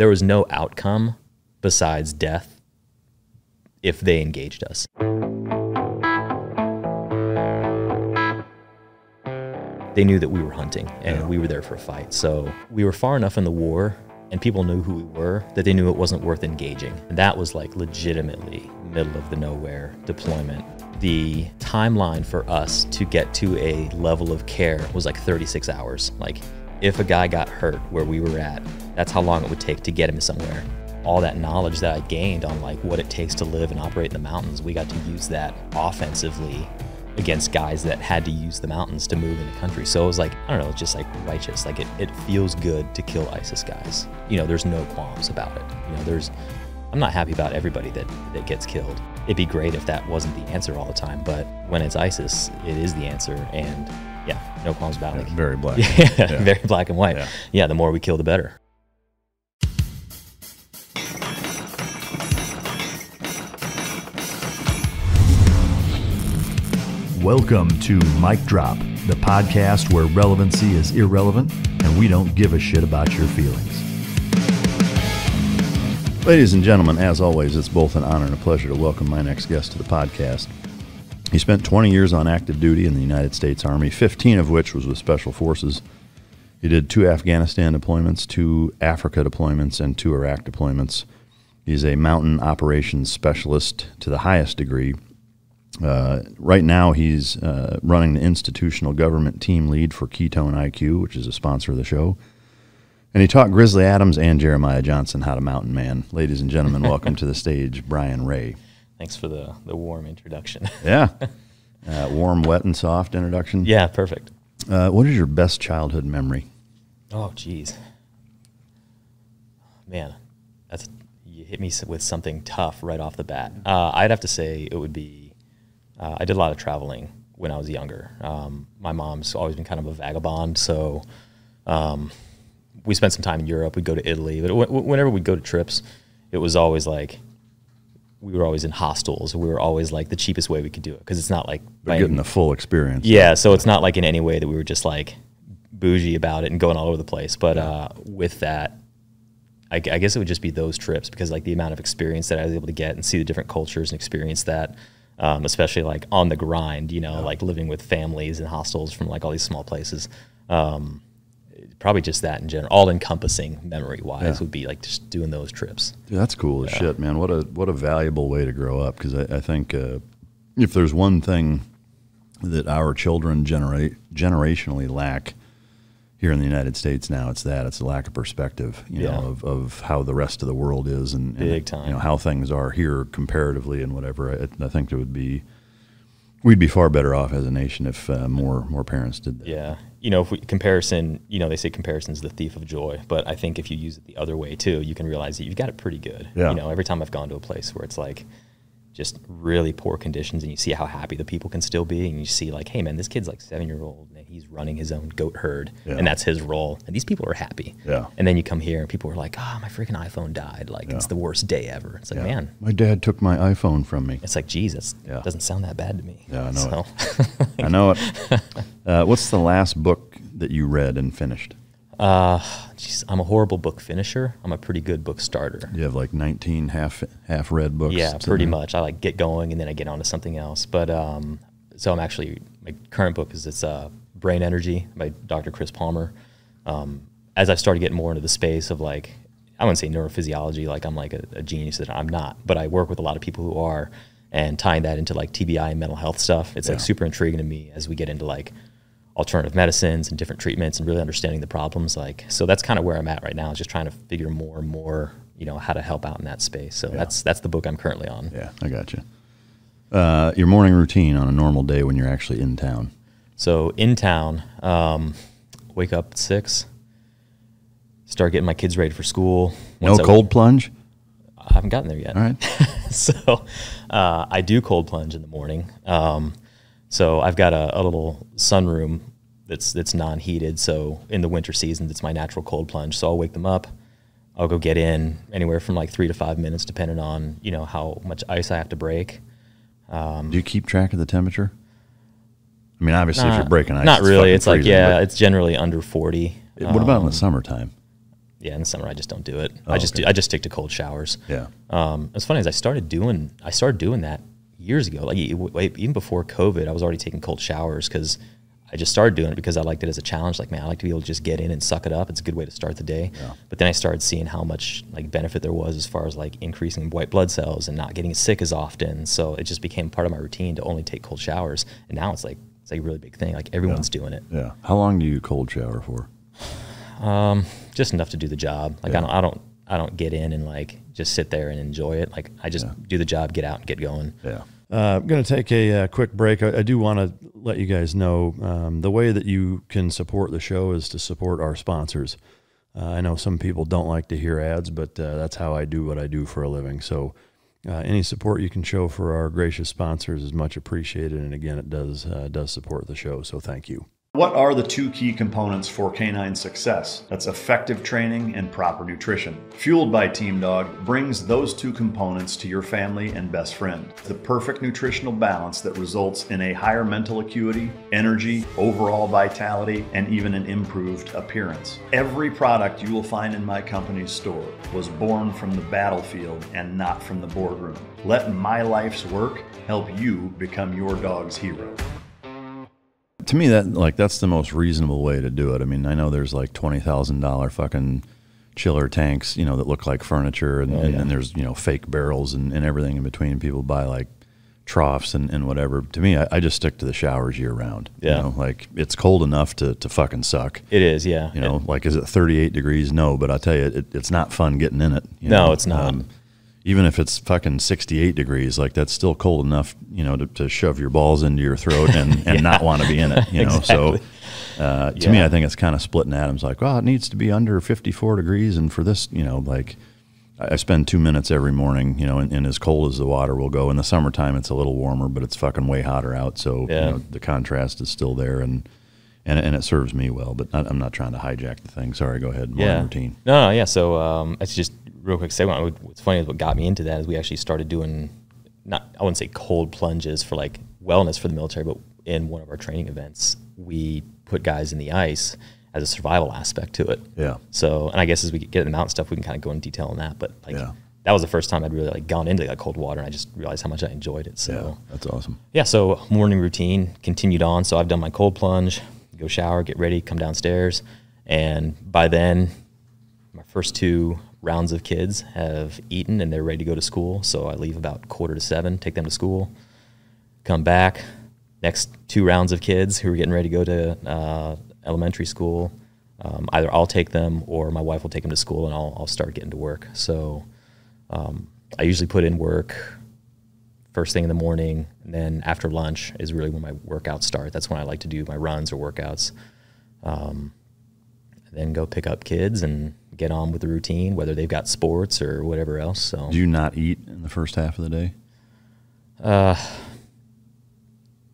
there was no outcome besides death if they engaged us. They knew that we were hunting and Yeah. we were there for a fight. So we were far enough in the war and people knew who we were that they knew it wasn't worth engaging. And that was like legitimately middle of the nowhere deployment. The timeline for us to get to a level of care was like 36 hours. Like if a guy got hurt where we were at, that's how long it would take to get him somewhere. All that knowledge that I gained on like what it takes to live and operate in the mountains, we got to use that offensively against guys that had to use the mountains to move in the country. So it was like, I don't know, it's just like righteous. Like it, it feels good to kill ISIS guys. You know, there's no qualms about it. You know, there's, I'm not happy about everybody that, that gets killed. It'd be great if that wasn't the answer all the time, but when it's ISIS, it is the answer. And yeah, no qualms about it. Very black. Yeah, very black and white. Yeah. yeah, the more we kill, the better. Welcome to Mike Drop, the podcast where relevancy is irrelevant and we don't give a shit about your feelings. Ladies and gentlemen, as always, it's both an honor and a pleasure to welcome my next guest to the podcast. He spent 20 years on active duty in the United States Army, 15 of which was with Special Forces. He did two Afghanistan deployments, two Africa deployments, and two Iraq deployments. He's a mountain operations specialist to the highest degree. Uh, right now, he's uh, running the institutional government team lead for Ketone IQ, which is a sponsor of the show. And he taught Grizzly Adams and Jeremiah Johnson how to mountain man. Ladies and gentlemen, welcome to the stage, Bryan Ray. Thanks for the, the warm introduction. Yeah. Uh, warm, wet, and soft introduction. yeah, perfect. Uh, what is your best childhood memory? Oh, geez. Man, that's you hit me with something tough right off the bat. Uh, I'd have to say it would be. Uh, I did a lot of traveling when I was younger. Um, my mom's always been kind of a vagabond, so um, we spent some time in Europe. We'd go to Italy, but w- whenever we'd go to trips, it was always like we were always in hostels. We were always like the cheapest way we could do it because it's not like by getting any- the full experience. yeah, so it's not like in any way that we were just like bougie about it and going all over the place. But uh, with that, I, I guess it would just be those trips because like the amount of experience that I was able to get and see the different cultures and experience that, um, especially like on the grind, you know, like living with families and hostels from like all these small places. Um, probably just that in general, all encompassing memory wise Yeah. would be like just doing those trips. Dude, that's cool as shit, man. What a what a valuable way to grow up. Because I, I think uh, if there's one thing that our children generate generationally lack here in the United States now, it's that. It's a lack of perspective, you Yeah. know, of, of how the rest of the world is and, and, Big time. you know how things are here comparatively and whatever. I, I think it would be we'd be far better off as a nation if uh, more more parents did that. Yeah. You know, if we comparison, you know, they say comparison is the thief of joy, but I think if you use it the other way too, you can realize that you've got it pretty good. Yeah. You know, every time I've gone to a place where it's like just really poor conditions and you see how happy the people can still be and you see like, hey man, this kid's like seven year old and he's running his own goat herd Yeah. and that's his role. And these people are happy. Yeah. And then you come here and people are like, oh, my freaking iPhone died. Like it's the worst day ever. It's like, Yeah. man, my dad took my iPhone from me. it's like, Jesus, Yeah. doesn't sound that bad to me. Yeah, I know So, I know it. Uh, what's the last book that you read and finished? Uh, geez, I'm a horrible book finisher. I'm a pretty good book starter. You have like 19 half half read books. Yeah, pretty there? much. I like get going and then I get on to something else. But um, so I'm actually my current book is it's uh, Brain Energy by Dr. Chris Palmer. Um, as I've started getting more into the space of like I wouldn't say neurophysiology, like I'm like a, a genius that I'm not, but I work with a lot of people who are, and tying that into like TBI and mental health stuff. It's like super intriguing to me as we get into like alternative medicines and different treatments and really understanding the problems. Like so, that's kind of where I'm at right now. Is just trying to figure more and more, you know, how to help out in that space. So that's that's the book I'm currently on. Yeah, I got you. Uh, your morning routine on a normal day when you're actually in town. So in town, um, wake up at six, start getting my kids ready for school. No I- cold plunge. I haven't gotten there yet. All right. so uh, I do cold plunge in the morning. Um, so I've got a, a little sunroom that's that's non-heated. So in the winter season, it's my natural cold plunge. So I'll wake them up. I'll go get in anywhere from like three to five minutes, depending on you know how much ice I have to break. Do you keep track of the temperature? I mean, obviously, if you're breaking ice, Not it's really. It's like yeah, it's generally under forty. it- what about in Um, the summertime? Yeah, in the summer I just don't do it. Oh, I just okay. do, I just stick to cold showers. Yeah. Um, it's funny as I started doing I started doing that years ago. Like even before COVID, I was already taking cold showers because I just started doing it because I liked it as a challenge. Like man, I like to be able to just get in and suck it up. It's a good way to start the day. Yeah. But then I started seeing how much like benefit there was as far as like increasing white blood cells and not getting sick as often. So it just became part of my routine to only take cold showers. And now it's like it's like a really big thing. Like everyone's doing it. Yeah. How long do you cold shower for? Um, just enough to do the job. Like Yeah. I don't, I don't, I don't get in and like just sit there and enjoy it. Like I just Yeah. do the job, get out, and get going. Yeah. Uh, I'm going to take a, uh quick break. I, I do want to let you guys know um, the way that you can support the show is to support our sponsors. Uh, I know some people don't like to hear ads, but uh, that's how I do what I do for a living. So, uh, any support you can show for our gracious sponsors is much appreciated. And again, it does uh, does support the show. So, thank you. What are the two key components for canine success? That's effective training and proper nutrition. Fueled by Team Dog brings those two components to your family and best friend. The perfect nutritional balance that results in a higher mental acuity, energy, overall vitality, and even an improved appearance. Every product you will find in my company's store was born from the battlefield and not from the boardroom. Let my life's work help you become your dog's hero to me that like that's the most reasonable way to do it. I mean, I know there's like twenty thousand dollar fucking chiller tanks, you know, that look like furniture, and, Oh, and, yeah. and there's you know fake barrels and, and everything in between. People buy like troughs and, and whatever. To me, I, I just stick to the showers year round. Yeah. you know, like it's cold enough to to fucking suck. It is, yeah. You know, like is it 38 degrees? No, but I tell you, it, it's not fun getting in it. you No, know? it's not. Um, even if it's fucking 68 degrees, like that's still cold enough, you know, to, to shove your balls into your throat and, and not want to be in it, you know. So uh, to me, I think it's kind of splitting atoms. Like, well, it needs to be under 54 degrees, and for this, you know, like I spend two minutes every morning, you know, and, and as cold as the water will go. In the summertime, it's a little warmer, but it's fucking way hotter out. So Yeah. you know, the contrast is still there, and and and it serves me well. But I'm not trying to hijack the thing. Sorry, go ahead. Morning yeah. routine. No, no, yeah. So um, it's just real quick segment. What's funny is what got me into that is we actually started doing not I wouldn't say cold plunges for like wellness for the military, but in one of our training events, we put guys in the ice as a survival aspect to it. Yeah. So, and I guess as we get in into mountain stuff, we can kind of go into detail on that. But like Yeah. that was the first time I'd really like gone into like cold water, and I just realized how much I enjoyed it. So. Yeah, that's awesome. Yeah, so morning routine continued on. So I've done my cold plunge, go shower, get ready, come downstairs, and by then, my first two rounds of kids have eaten and they're ready to go to school. So I leave about quarter to seven, take them to school, come back. Next two rounds of kids who are getting ready to go to uh, elementary school. Um, either I'll take them or my wife will take them to school, and I'll, I'll start getting to work. So um, I usually put in work first thing in the morning, and then after lunch is really when my workouts start. That's when I like to do my runs or workouts. Um, then go pick up kids and get on with the routine, whether they've got sports or whatever else. So Do you not eat in the first half of the day? Uh,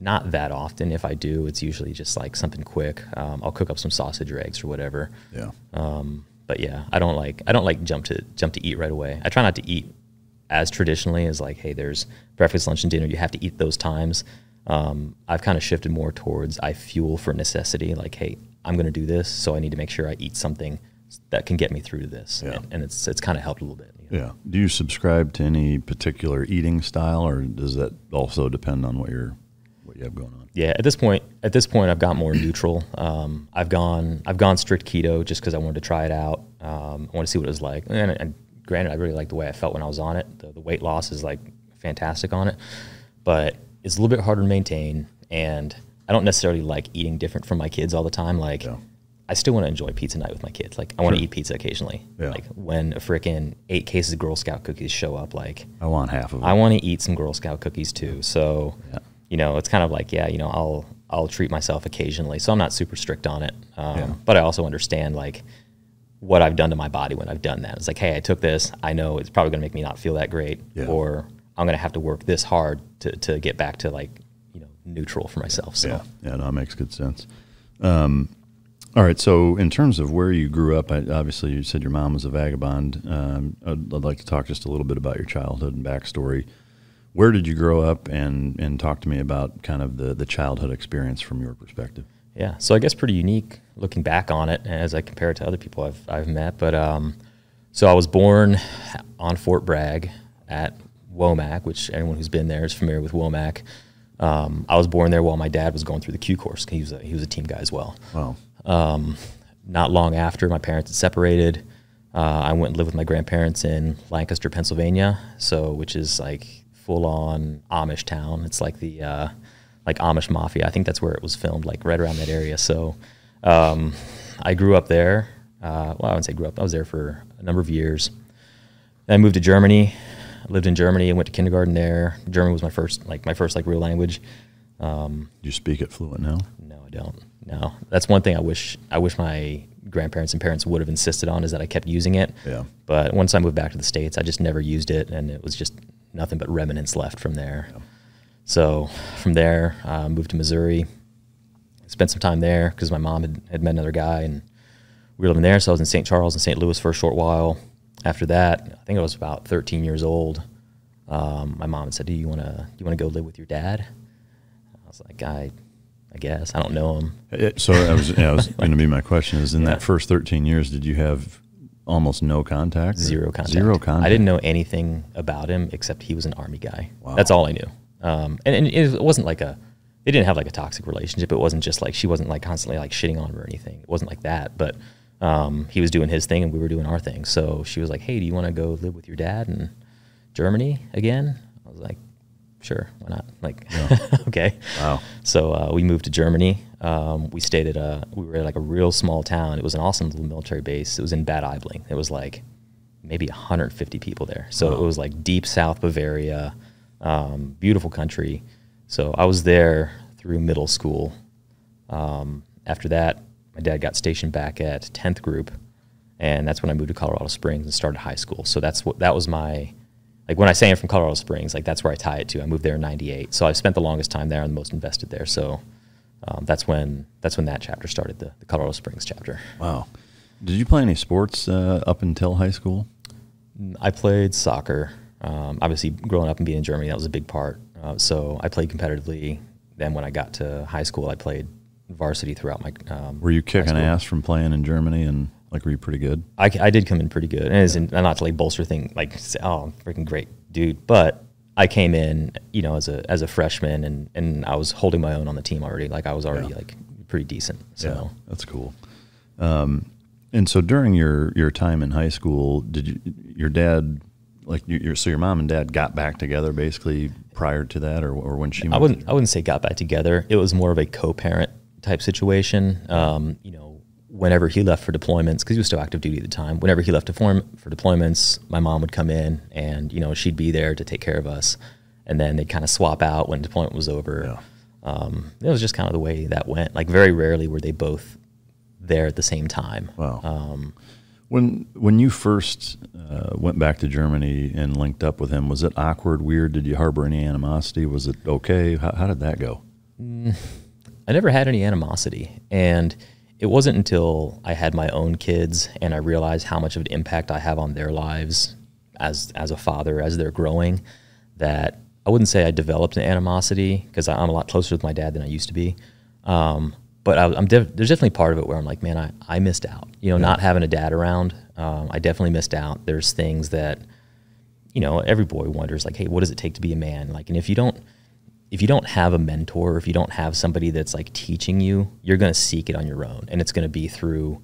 not that often. If I do, it's usually just like something quick. Um, I'll cook up some sausage or eggs or whatever. Yeah. Um, but yeah, I don't like I don't like jump to jump to eat right away. I try not to eat as traditionally as like, hey, there's breakfast, lunch, and dinner. You have to eat those times. Um, I've kind of shifted more towards I fuel for necessity. Like, hey, I'm going to do this, so I need to make sure I eat something that can get me through to this. Yeah. And, and it's it's kind of helped a little bit. you know? Yeah. Do you subscribe to any particular eating style, or does that also depend on what you're what you have going on? Yeah, at this point, at this point, I've got more neutral. Um, I've gone, I've gone strict keto just because I wanted to try it out. Um, I want to see what it was like. And, and granted, I really like the way I felt when I was on it. The, the weight loss is like fantastic on it, but it's a little bit harder to maintain. And I don't necessarily like eating different from my kids all the time. Like, Yeah. I still want to enjoy pizza night with my kids. Like, I want to Sure. eat pizza occasionally. Yeah. Like when a freaking eight cases of Girl Scout cookies show up, like I want half of them. I want to eat some Girl Scout cookies too. So, Yeah. you know, it's kind of like, yeah, you know, I'll I'll treat myself occasionally. So I'm not super strict on it. Um, Yeah. But I also understand like what I've done to my body when I've done that. It's like, hey, I took this. I know it's probably going to make me not feel that great, Yeah. or I'm going to have to work this hard to to get back to like you know neutral for myself. So Yeah, yeah, no, that makes good sense. Um, all right, so in terms of where you grew up, I, obviously you said your mom was a vagabond. Um, I'd, I'd like to talk just a little bit about your childhood and backstory. Where did you grow up, and and talk to me about kind of the the childhood experience from your perspective? Yeah, so I guess pretty unique looking back on it as I compare it to other people I've, I've met. But um, so I was born on Fort Bragg at Womack, which anyone who's been there is familiar with Womack. Um, I was born there while my dad was going through the Q course. He was a, he was a team guy as well. Wow. Um, not long after my parents had separated, uh, I went and lived with my grandparents in Lancaster, Pennsylvania. So, which is like full on Amish town. It's like the uh, like Amish mafia. I think that's where it was filmed, like right around that area. So, um, I grew up there. Uh, well, I wouldn't say grew up. I was there for a number of years. Then I moved to Germany. I lived in Germany and went to kindergarten there. German was my first, like my first like real language. Do you speak it fluent now? No, I don't. No, that's one thing I wish I wish my grandparents and parents would have insisted on is that I kept using it. Yeah. But once I moved back to the states, I just never used it, and it was just nothing but remnants left from there. So from there, uh, moved to Missouri. Spent some time there because my mom had, had met another guy, and we were living there. So I was in St. Charles and St. Louis for a short while. After that, I think I was about 13 years old. Um, my mom said, "Do you want to do you want to go live with your dad?" I was like, "I, I guess I don't know him." Uh, So I was, yeah, was going to be my question is in Yeah. that first 13 years, did you have almost no contact? Zero contact. Zero contact. I didn't know anything about him except he was an army guy. Wow. That's all I knew. Um, and, and it wasn't like a, they didn't have like a toxic relationship. It wasn't just like she wasn't like constantly like shitting on him or anything. It wasn't like that. But um, he was doing his thing and we were doing our thing. So she was like, "Hey, do you want to go live with your dad in Germany again?" I was like, "Sure, why not?" Like, okay. Wow. So uh, we moved to Germany. Um, we stayed at a we were at like a real small town. It was an awesome little military base. It was in Bad Aibling. It was like maybe 150 people there. So it was like deep South Bavaria, um, beautiful country. So I was there through middle school. Um, after that, my dad got stationed back at 10th Group, and that's when I moved to Colorado Springs and started high school. So that's what that was my like when I say I'm from Colorado Springs, like that's where I tie it to. I moved there in '98, so I spent the longest time there and the most invested there. So um, that's when that's when that chapter started, the, the Colorado Springs chapter. Wow. Did you play any sports uh, up until high school? I played soccer. Um, obviously, growing up and being in Germany, that was a big part. Uh, so I played competitively. Then when I got to high school, I played varsity throughout my. Um, Were you kicking ass from playing in Germany and like were you pretty good? I, I did come in pretty good, and as in, not to like bolster thing, like say, oh, I'm freaking great dude, but I came in, you know, as a as a freshman, and and I was holding my own on the team already. Like I was already Yeah. like pretty decent. So that's cool. Um, and so during your your time in high school, did you your dad like your, your so your mom and dad got back together basically prior to that, or or when she I wouldn't I wouldn't say got back together. It was more of a co-parent type situation. Um, you know, whenever he left for deployments, because he was still active duty at the time. Whenever he left to form for deployments, my mom would come in and you know she'd be there to take care of us, and then they'd kind of swap out when deployment was over. Um, it was just kind of the way that went. Like very rarely were they both there at the same time. Wow. Um, When when you first uh, went back to Germany and linked up with him, was it awkward, weird? Did you harbor any animosity? Was it okay? How, how did that go? I never had any animosity. And it wasn't until I had my own kids and I realized how much of an impact I have on their lives as as a father as they're growing that I wouldn't say I developed an animosity because I'm a lot closer with my dad than I used to be. Um, but I, I'm def- there's definitely part of it where I'm like, man, I, I missed out. You know, not having a dad around, um, I definitely missed out. There's things that, you know, every boy wonders like, hey, what does it take to be a man? Like, and if you don't if you don't have a mentor, if you don't have somebody that's like teaching you, you're going to seek it on your own. And it's going to be through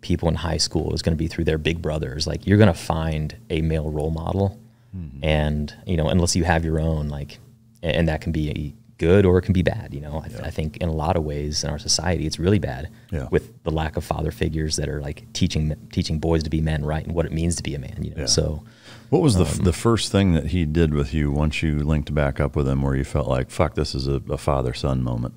people in high school, it's going to be through their big brothers. Like you're going to find a male role model. Mm-hmm. And, you know, unless you have your own, like, and that can be good or it can be bad. You know, I, th- I think in a lot of ways in our society, it's really bad Yeah. with the lack of father figures that are like teaching, teaching boys to be men, right? And what it means to be a man, you know? Yeah. So, What was the f the first thing that he did with you once you linked back up with him, where you felt like, "Fuck, this is a, a father son moment"?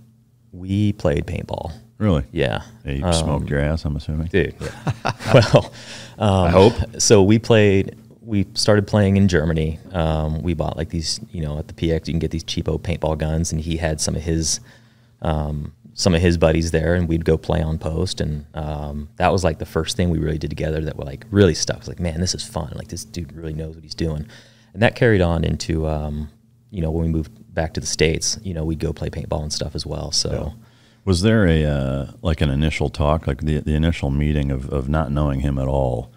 we played paintball. Really? Yeah. He Um, smoked your ass, I'm assuming. dude. Yeah. well, um, I hope so. We played. We started playing in Germany. Um, we bought like these, you know, at the PX you can get these cheapo paintball guns, and he had some of his, um, some of his buddies there, and we'd go play on post, and um, that was like the first thing we really did together that were like really stuck. It was like, man, this is fun. Like this dude really knows what he's doing, and that carried on into, um, you know, when we moved back to the states. You know, we'd go play paintball and stuff as well. So. Was there a uh, like an initial talk, like the the initial meeting of, of not knowing him at all?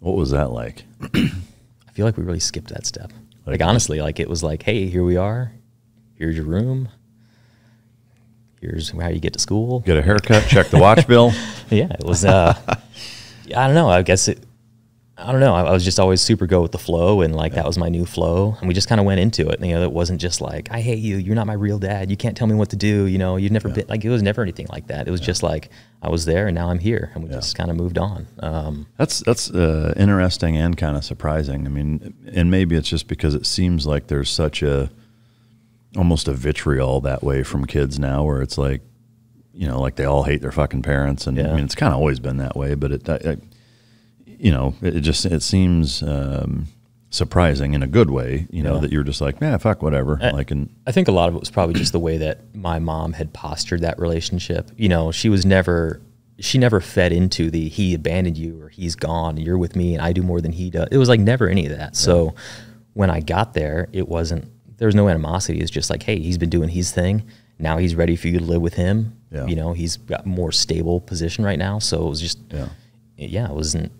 What was that like? I feel like we really skipped that step. Like- Like, honestly, like it was like, hey, here we are. Here's your room. Here's how you get to school. Get a haircut, check the watch bill. Yeah, it was. Uh, I don't know. I guess it. I don't know. I, I was just always super go with the flow, and like that was my new flow, and we just kind of went into it. And, You know, it wasn't just like I hate you. You're not my real dad. You can't tell me what to do. You know, you've never been like it was never anything like that. It was just like I was there, and now I'm here, and we just kind of moved on. Um, That's that's uh, interesting and kind of surprising. I mean, and maybe it's just because it seems like there's such a almost a vitriol that way from kids now, where it's like, you know, like they all hate their fucking parents, and I mean, it's kind of always been that way. But it, I, I, you know, it, it just it seems um, surprising in a good way. You know, Yeah. that you're just like, man, fuck, whatever. I- like, and I think a lot of it was probably just the way that my mom had postured that relationship. You know, she was never she never fed into the he abandoned you or he's gone, you're with me and I do more than he does. It was like never any of that. So when I got there, it wasn't there was no animosity. It's just like, hey, he's been doing his thing. Now he's ready for you to live with him. Yeah. You know, he's got a more stable position right now. So it was just Yeah. yeah, it wasn't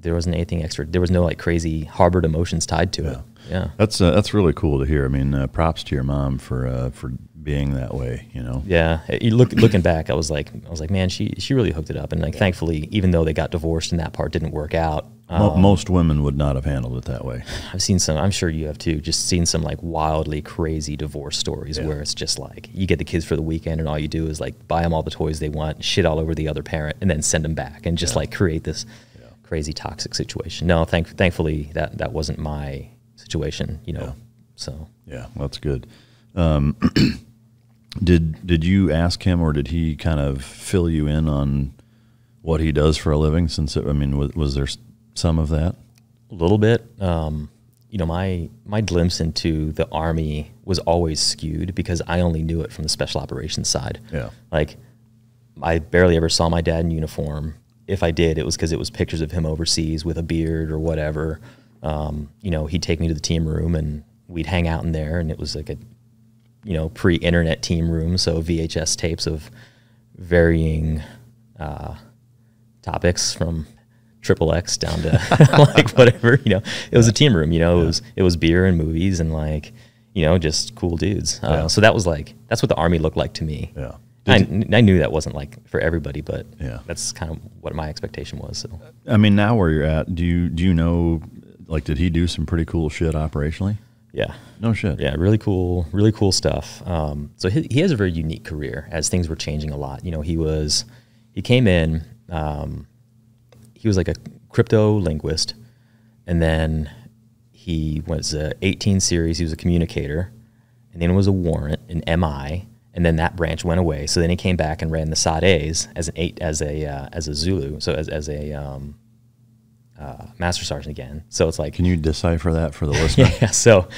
there wasn't anything extra. There was no like crazy harbored emotions tied to it. Yeah. that's uh, that's really cool to hear. I mean, uh, props to your mom for uh, for being that way. You know, Yeah, you look looking back, I was like, I was like, man, she she really hooked it up, and like, thankfully, even though they got divorced and that part didn't work out, um, most women would not have handled it that way. I've seen some. I'm sure you have too. Just seen some like wildly crazy divorce stories Yeah. where it's just like you get the kids for the weekend, and all you do is like buy them all the toys they want, shit all over the other parent, and then send them back, and just like create this crazy toxic situation. No, thank thankfully that that wasn't my situation. You know, Yeah. so Yeah, that's good. Um, did did you ask him, or did he kind of fill you in on what he does for a living? Since it, I mean, was, was there some of that? a little bit. Um, you know, my my glimpse into the army was always skewed because I only knew it from the special operations side. Yeah. Like, I barely ever saw my dad in uniform. If I did, it was because it was pictures of him overseas with a beard or whatever. Um, you know, he'd take me to the team room and we'd hang out in there, and it was like a, you know, pre-internet team room, so VHS tapes of varying uh, topics from triple X down to like whatever, you know, it was a team room, you know, it was, it was beer and movies and like, you know, just cool dudes. Uh, Yeah. So that was like, that's what the army looked like to me. Yeah. I, I knew that wasn't like for everybody, but Yeah. that's kind of what my expectation was. So I mean, now where you're at, do you do you know? Like, did he do some pretty cool shit operationally? yeah, No shit. yeah, really cool, really cool stuff. Um, so he, he has a very unique career as things were changing a lot. You know, he was, he came in, um, he was like a crypto linguist, and then he was a 18 series. He was a communicator, and then it was a warrant in MI, and then that branch went away. So then he came back and ran the SOD A's as an eight as a uh, as a Zulu, so as as a um, uh, master sergeant again. So it's like Can you decipher that for the listener? yeah. So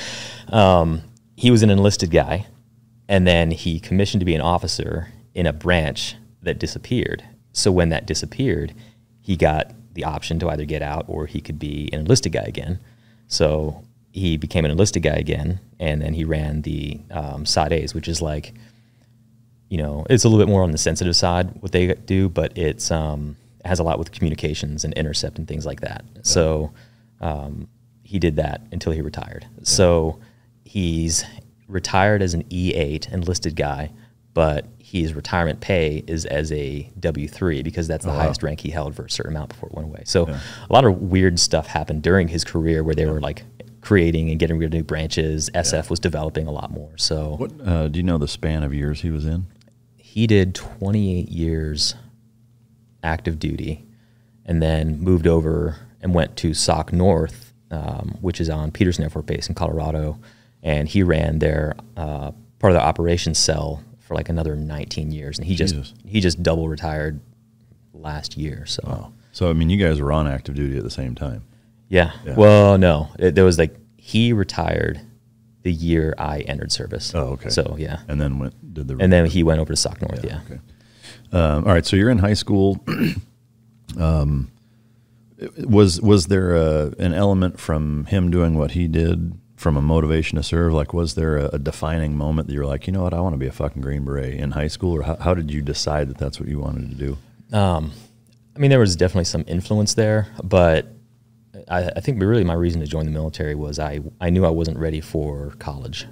um, he was an enlisted guy, and then he commissioned to be an officer in a branch that disappeared. So when that disappeared, he got the option to either get out or he could be an enlisted guy again. So he became an enlisted guy again, and then he ran the um, SOD which is like, you know, it's a little bit more on the sensitive side what they do, but it's um, it has a lot with communications and intercept and things like that. So um, he did that until he retired. So he's retired as an E8 enlisted guy, but his retirement pay is as a W3 because that's the highest rank he held for a certain amount before it went away. So a lot of weird stuff happened during his career where they were like creating and getting rid of new branches. SF was developing a lot more. So What uh, do you know the span of years he was in? he did 28 years active duty and then moved over and went to SOC North, um, which is on Peterson Air Force Base in Colorado. And he ran their uh, part of the operations cell for like another 19 years. And he Jesus. just he just double retired last year. So So I mean, you guys were on active duty at the same time. yeah. Yeah. Well, no, it, there was like he retired the year I entered service. Oh, okay. So yeah, And then went did the and then he went over to SOC North. Yeah. Okay. Um, all right. So you're in high school. um, was was there a, an element from him doing what he did from a motivation to serve? Like, was there a, a defining moment that you were like, you know what, I want to be a fucking Green Beret in high school, or how, how did you decide that that's what you wanted to do? Um, I mean, there was definitely some influence there, but I, I think really my reason to join the military was I, I knew I wasn't ready for college.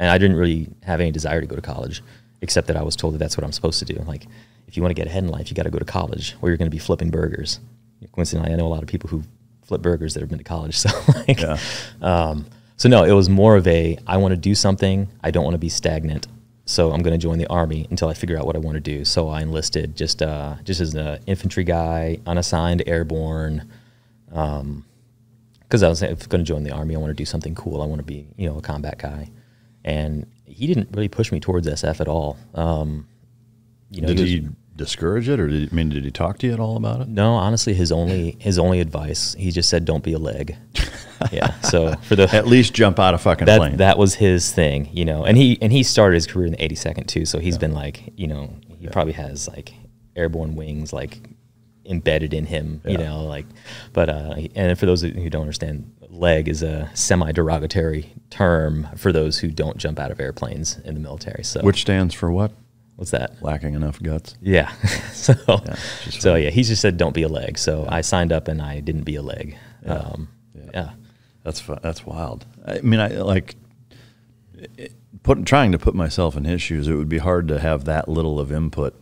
And I didn't really have any desire to go to college, except that I was told that that's what I'm supposed to do. Like, if you want to get ahead in life, you got to go to college, or you're going to be flipping burgers. Coincidentally, I know a lot of people who flip burgers that have been to college. So, like, Yeah. um, so no, it was more of a I want to do something. I don't want to be stagnant. So I'm going to join the army until I figure out what I want to do. So I enlisted just uh, just as an infantry guy, unassigned, airborne. Because I was going to join the army, I want to do something cool. I want to be you know a combat guy, and he didn't really push me towards SF at all. Um, you know, did was- he discourage it, or did, I mean, did he talk to you at all about it? no, honestly, his only his only advice, he just said, "Don't be a leg." yeah. So for the At least jump out of fucking that plane. that was his thing, you know. And he and he started his career in the 82nd too, so he's been like, you know, he probably has like airborne wings like embedded in him, you know, like. But uh, and for those who don't understand, leg is a semi-derogatory term for those who don't jump out of airplanes in the military. So Which stands for what? what's that? Lacking enough guts. Yeah. so just so yeah, he just said don't be a leg. So I signed up and I didn't be a leg. Um, yeah. That's that's wild. I mean, I like put trying to put myself in his shoes. It would be hard to have that little of input.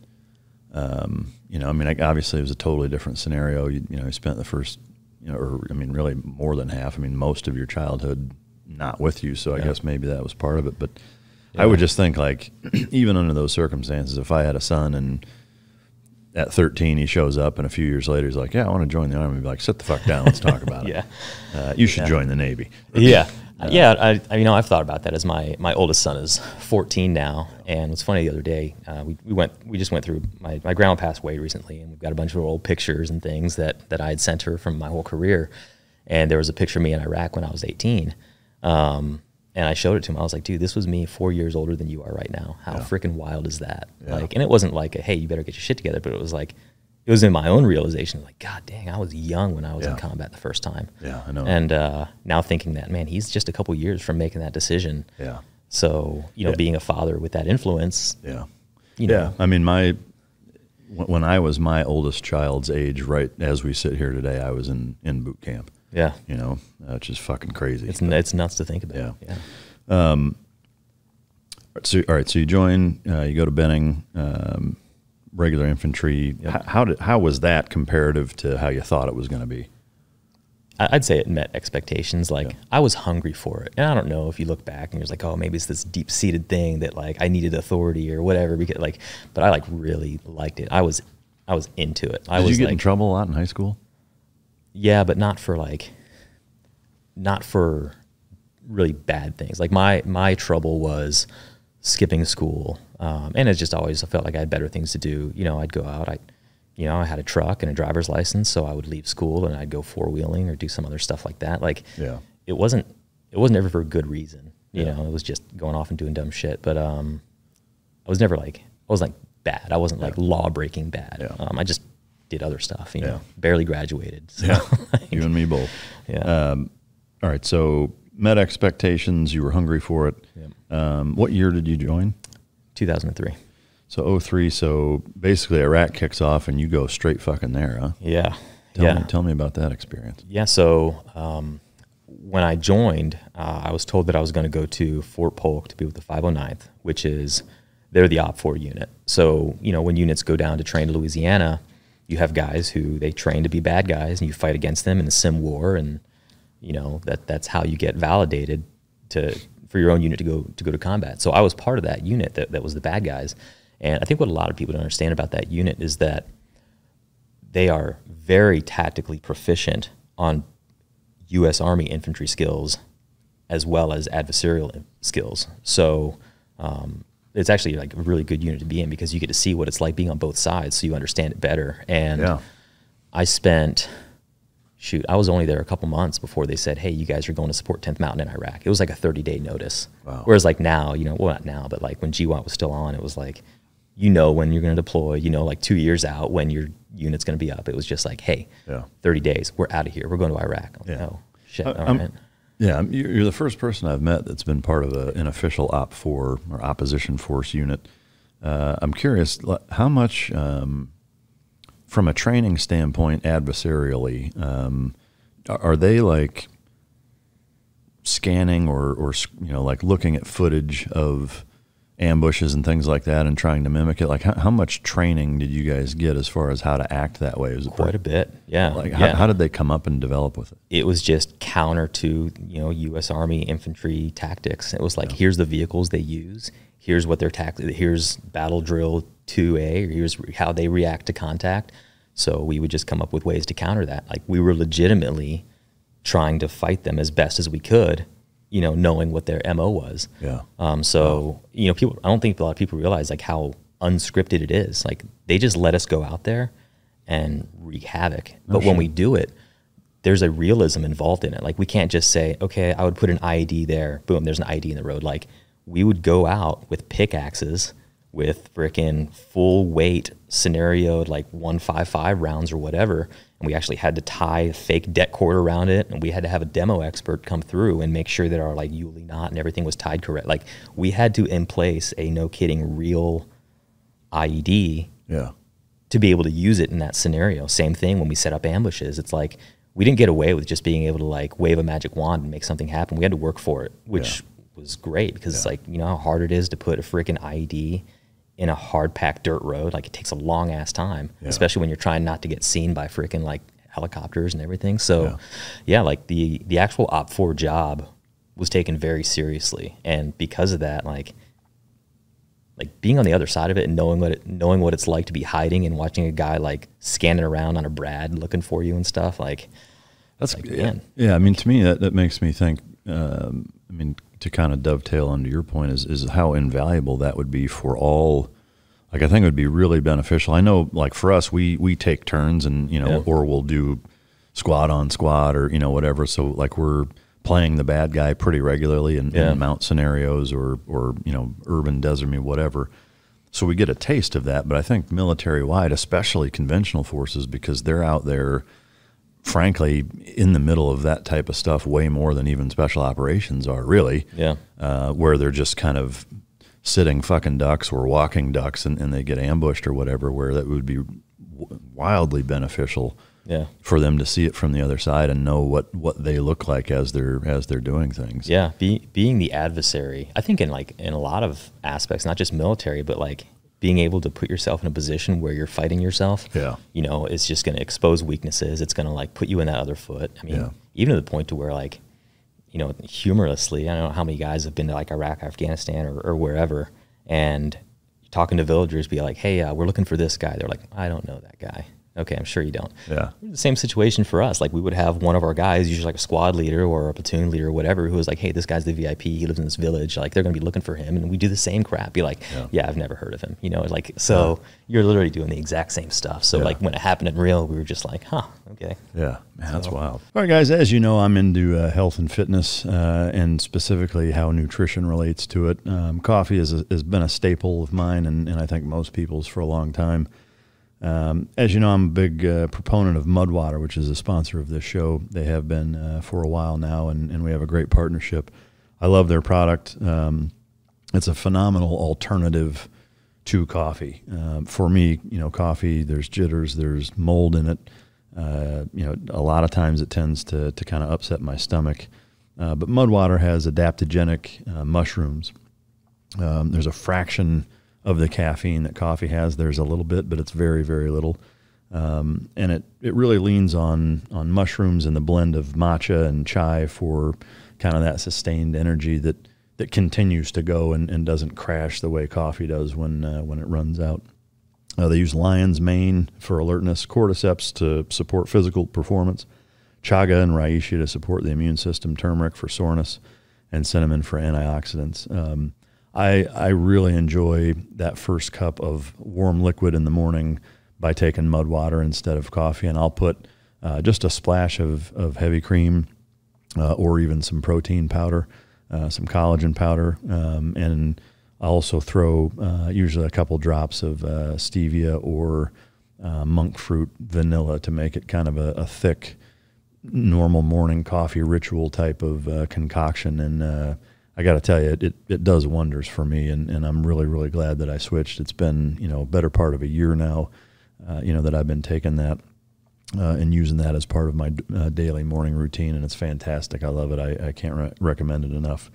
Um, you know, I mean, like, obviously it was a totally different scenario. You, you know, you spent the first, you know, or I mean, really more than half. I mean, most of your childhood not with you. So I Yeah. guess maybe that was part of it. But I would just think like, even under those circumstances, if I had a son and at 13 he shows up and a few years later he's like, yeah, I want to join the army. I'd be like, sit the fuck down. Let's talk about it. Yeah. Uh, you should Yeah. join the Navy. yeah yeah I, I you know i've thought about that as my my oldest son is 14 now and it's funny the other day uh, we, we went we just went through my, my grandma passed away recently and we've got a bunch of old pictures and things that that i had sent her from my whole career and there was a picture of me in iraq when i was 18 um, and i showed it to him i was like dude this was me four years older than you are right now how freaking wild is that Yeah. like and it wasn't like a, hey you better get your shit together but it was like it was in my own realization like god dang i was young when i was in combat the first time Yeah, I know. and uh, now thinking that, man, he's just a couple years from making that decision. Yeah. So, you know, Yeah. being a father with that influence, Yeah. you yeah. know, I mean, my when when I was my oldest child's age, right as we sit here today, I was in in boot camp. Yeah, You know, uh, which is fucking crazy. it's it's nuts to think about. Yeah. yeah. Um, so all right. So you join, uh, you go to Benning, um, regular infantry. Yep. H- how did how was that comparative to how you thought it was going to be? I'd say it met expectations. Like Yeah. I was hungry for it, and I don't know if you look back and you're like, oh, maybe it's this deep seated thing that like I needed authority or whatever. Because like, but I like really liked it. I was I was into it. I Did was you get like, in trouble a lot in high school? Yeah, but not for like, not for really bad things. Like my my trouble was skipping school, um, and it just always I felt like I had better things to do. You know, I'd go out. I, you know, I had a truck and a driver's license, so I would leave school and I'd go four wheeling or do some other stuff like that. Like, Yeah. it wasn't it wasn't ever for a good reason. You Yeah. know, it was just going off and doing dumb shit. But um, I was never like I wasn't like bad. I wasn't like law breaking bad. Yeah. Um, I just did other stuff. You Yeah. know, barely graduated. So, you and me both. yeah. Um, all right. So met expectations. You were hungry for it. Yep. Um, what year did you join? 2003. So 03. So basically, Iraq kicks off, and you go straight fucking there, huh? Yeah. Tell yeah. me, tell me about that experience. Yeah. So um, when I joined, uh, I was told that I was going to go to Fort Polk to be with the 509th, which is they're the OPFOR unit. So you know when units go down to train to Louisiana, you have guys who they train to be bad guys, and you fight against them in the Sim War, and you know that that's how you get validated to for your own unit to go to go to combat. So I was part of that unit that, that was the bad guys, and I think what a lot of people don't understand about that unit is that they are very tactically proficient on U.S. Army infantry skills as well as adversarial skills. So um, it's actually like a really good unit to be in because you get to see what it's like being on both sides, so you understand it better. And Yeah. I spent, shoot, I was only there a couple months before they said, "Hey, you guys are going to support 10th Mountain in Iraq." It was like a 30 day notice. Wow. Whereas like now, you know, well not now, but like when GWOT was still on, it was like, you know, when you're going to deploy, you know, like two years out when your unit's going to be up. It was just like, hey, Yeah. 30 days, we're out of here. We're going to Iraq. I'm like, Yeah. Oh shit! Uh, all I'm- right. Yeah, you're the first person I've met that's been part of a, an official OPFOR or opposition force unit. Uh, I'm curious, how much, um, from a training standpoint, adversarially, um, are, are they like scanning or, or you know, like looking at footage of ambushes and things like that and trying to mimic it? Like, how, how much training did you guys get as far as how to act that way? Was it Quite a bit. Yeah. Like, yeah. how, how did they come up and develop with it? it was just counter to you know U.S. Army infantry tactics. It was like here's the vehicles they use, here's what their tactic, here's battle drill two A, or here's how they react to contact. So we would just come up with ways to counter that. Like we were legitimately trying to fight them as best as we could, you know, knowing what their mo was. Yeah. Um, so you know, people. I don't think a lot of people realize like how unscripted it is. Like they just let us go out there and wreak havoc. But when we do it, there's a realism involved in it. Like we can't just say, okay, I would put an IED there. Boom, there's an IED in the road. Like we would go out with pickaxes with frickin' full weight scenario like 155 rounds or whatever and we actually had to tie a fake det cord around it and we had to have a demo expert come through and make sure that our like Uli knot and everything was tied correct like we had to in place a no kidding real IED Yeah. to be able to use it in that scenario. Same thing when we set up ambushes. It's like we didn't get away with just being able to like wave a magic wand and make something happen. We had to work for it, which was great because it's like you know how hard it is to put a freaking IED in a hard packed dirt road. Like it takes a long ass time, Yeah. especially when you're trying not to get seen by freaking like helicopters and everything. So Yeah. yeah, like the the actual OPFOR job was taken very seriously, and because of that, like like being on the other side of it and knowing what it, knowing what it's like to be hiding and watching a guy like scanning around on a Brad looking for you and stuff like That's Like, yeah. man. yeah. I mean, to me, that, that makes me think. Um, I mean, to kind of dovetail onto your point is is how invaluable that would be for all. Like, I think it would be really beneficial. I know, like for us, we we take turns, and you know, Yeah. or we'll do squad on squad, or you know, whatever. So, like, we're playing the bad guy pretty regularly in, Yeah. in MOUT scenarios, or or you know, urban desert me, whatever. So we get a taste of that. But I think military wide, especially conventional forces, because they're out there frankly, in the middle of that type of stuff, way more than even special operations are really. yeah Uh, where they're just kind of sitting fucking ducks or walking ducks and, and they get ambushed or whatever, where that would be wildly beneficial yeah for them to see it from the other side and know what, what they look like as they're as they're doing things. yeah be, being the adversary I think in like in a lot of aspects not just military but like being able to put yourself in a position where you're fighting yourself Yeah. you know it's just going to expose weaknesses it's going to like put you in that other foot I mean Yeah. even to the point to where like you know, humorously, I don't know how many guys have been to like Iraq, Afghanistan, or, or wherever, and talking to villagers, be like, "Hey, uh, we're looking for this guy." They're like, "I don't know that guy." Okay, I'm sure you don't. Yeah. The same situation for us. Like we would have one of our guys, usually like a squad leader or a platoon leader or whatever, who was like, "Hey, this guy's the VIP. He lives in this village. Like they're gonna be looking for him." And we do the same crap. Be like, Yeah. "Yeah, I've never heard of him." You know, like so you're literally doing the exact same stuff. So Yeah. like when it happened in real, we were just like, "Huh, okay." Yeah, man, that's So- wild. All right, guys, as you know, I'm into uh, health and fitness, uh, and specifically how nutrition relates to it. Um, coffee is a, has been a staple of mine, and, and I think most people's for a long time. Um, as you know, I'm a big uh, proponent of Mudwater, which is a sponsor of this show. They have been uh, for a while now, and, and we have a great partnership. I love their product. Um, it's a phenomenal alternative to coffee. Um, for me, you know, coffee, there's jitters, there's mold in it. Uh, you know, a lot of times it tends to, to kind of upset my stomach. Uh, but Mudwater has adaptogenic uh, mushrooms. Um, there's a fraction of the caffeine that coffee has. There's a little bit, but it's very, very little. Um, and it, it really leans on on mushrooms and the blend of matcha and chai for kind of that sustained energy that that continues to go and, and doesn't crash the way coffee does when uh, when it runs out. Uh, they use lion's mane for alertness, cordyceps to support physical performance, chaga and reishi to support the immune system, turmeric for soreness, and cinnamon for antioxidants. Um, I I really enjoy that first cup of warm liquid in the morning by taking mud water instead of coffee, and I'll put uh, just a splash of of heavy cream uh, or even some protein powder, uh, some collagen powder, um, and I also throw uh, usually a couple drops of uh, stevia or uh, monk fruit vanilla to make it kind of a, a thick, normal morning coffee ritual type of concoction, and I got to tell you, it, it, it does wonders for me, and, and I'm really really glad that I switched. It's been you know a better part of a year now, uh, you know that I've been taking that uh, and using that as part of my uh, daily morning routine, and it's fantastic. I love it. I, I can't re- recommend it enough.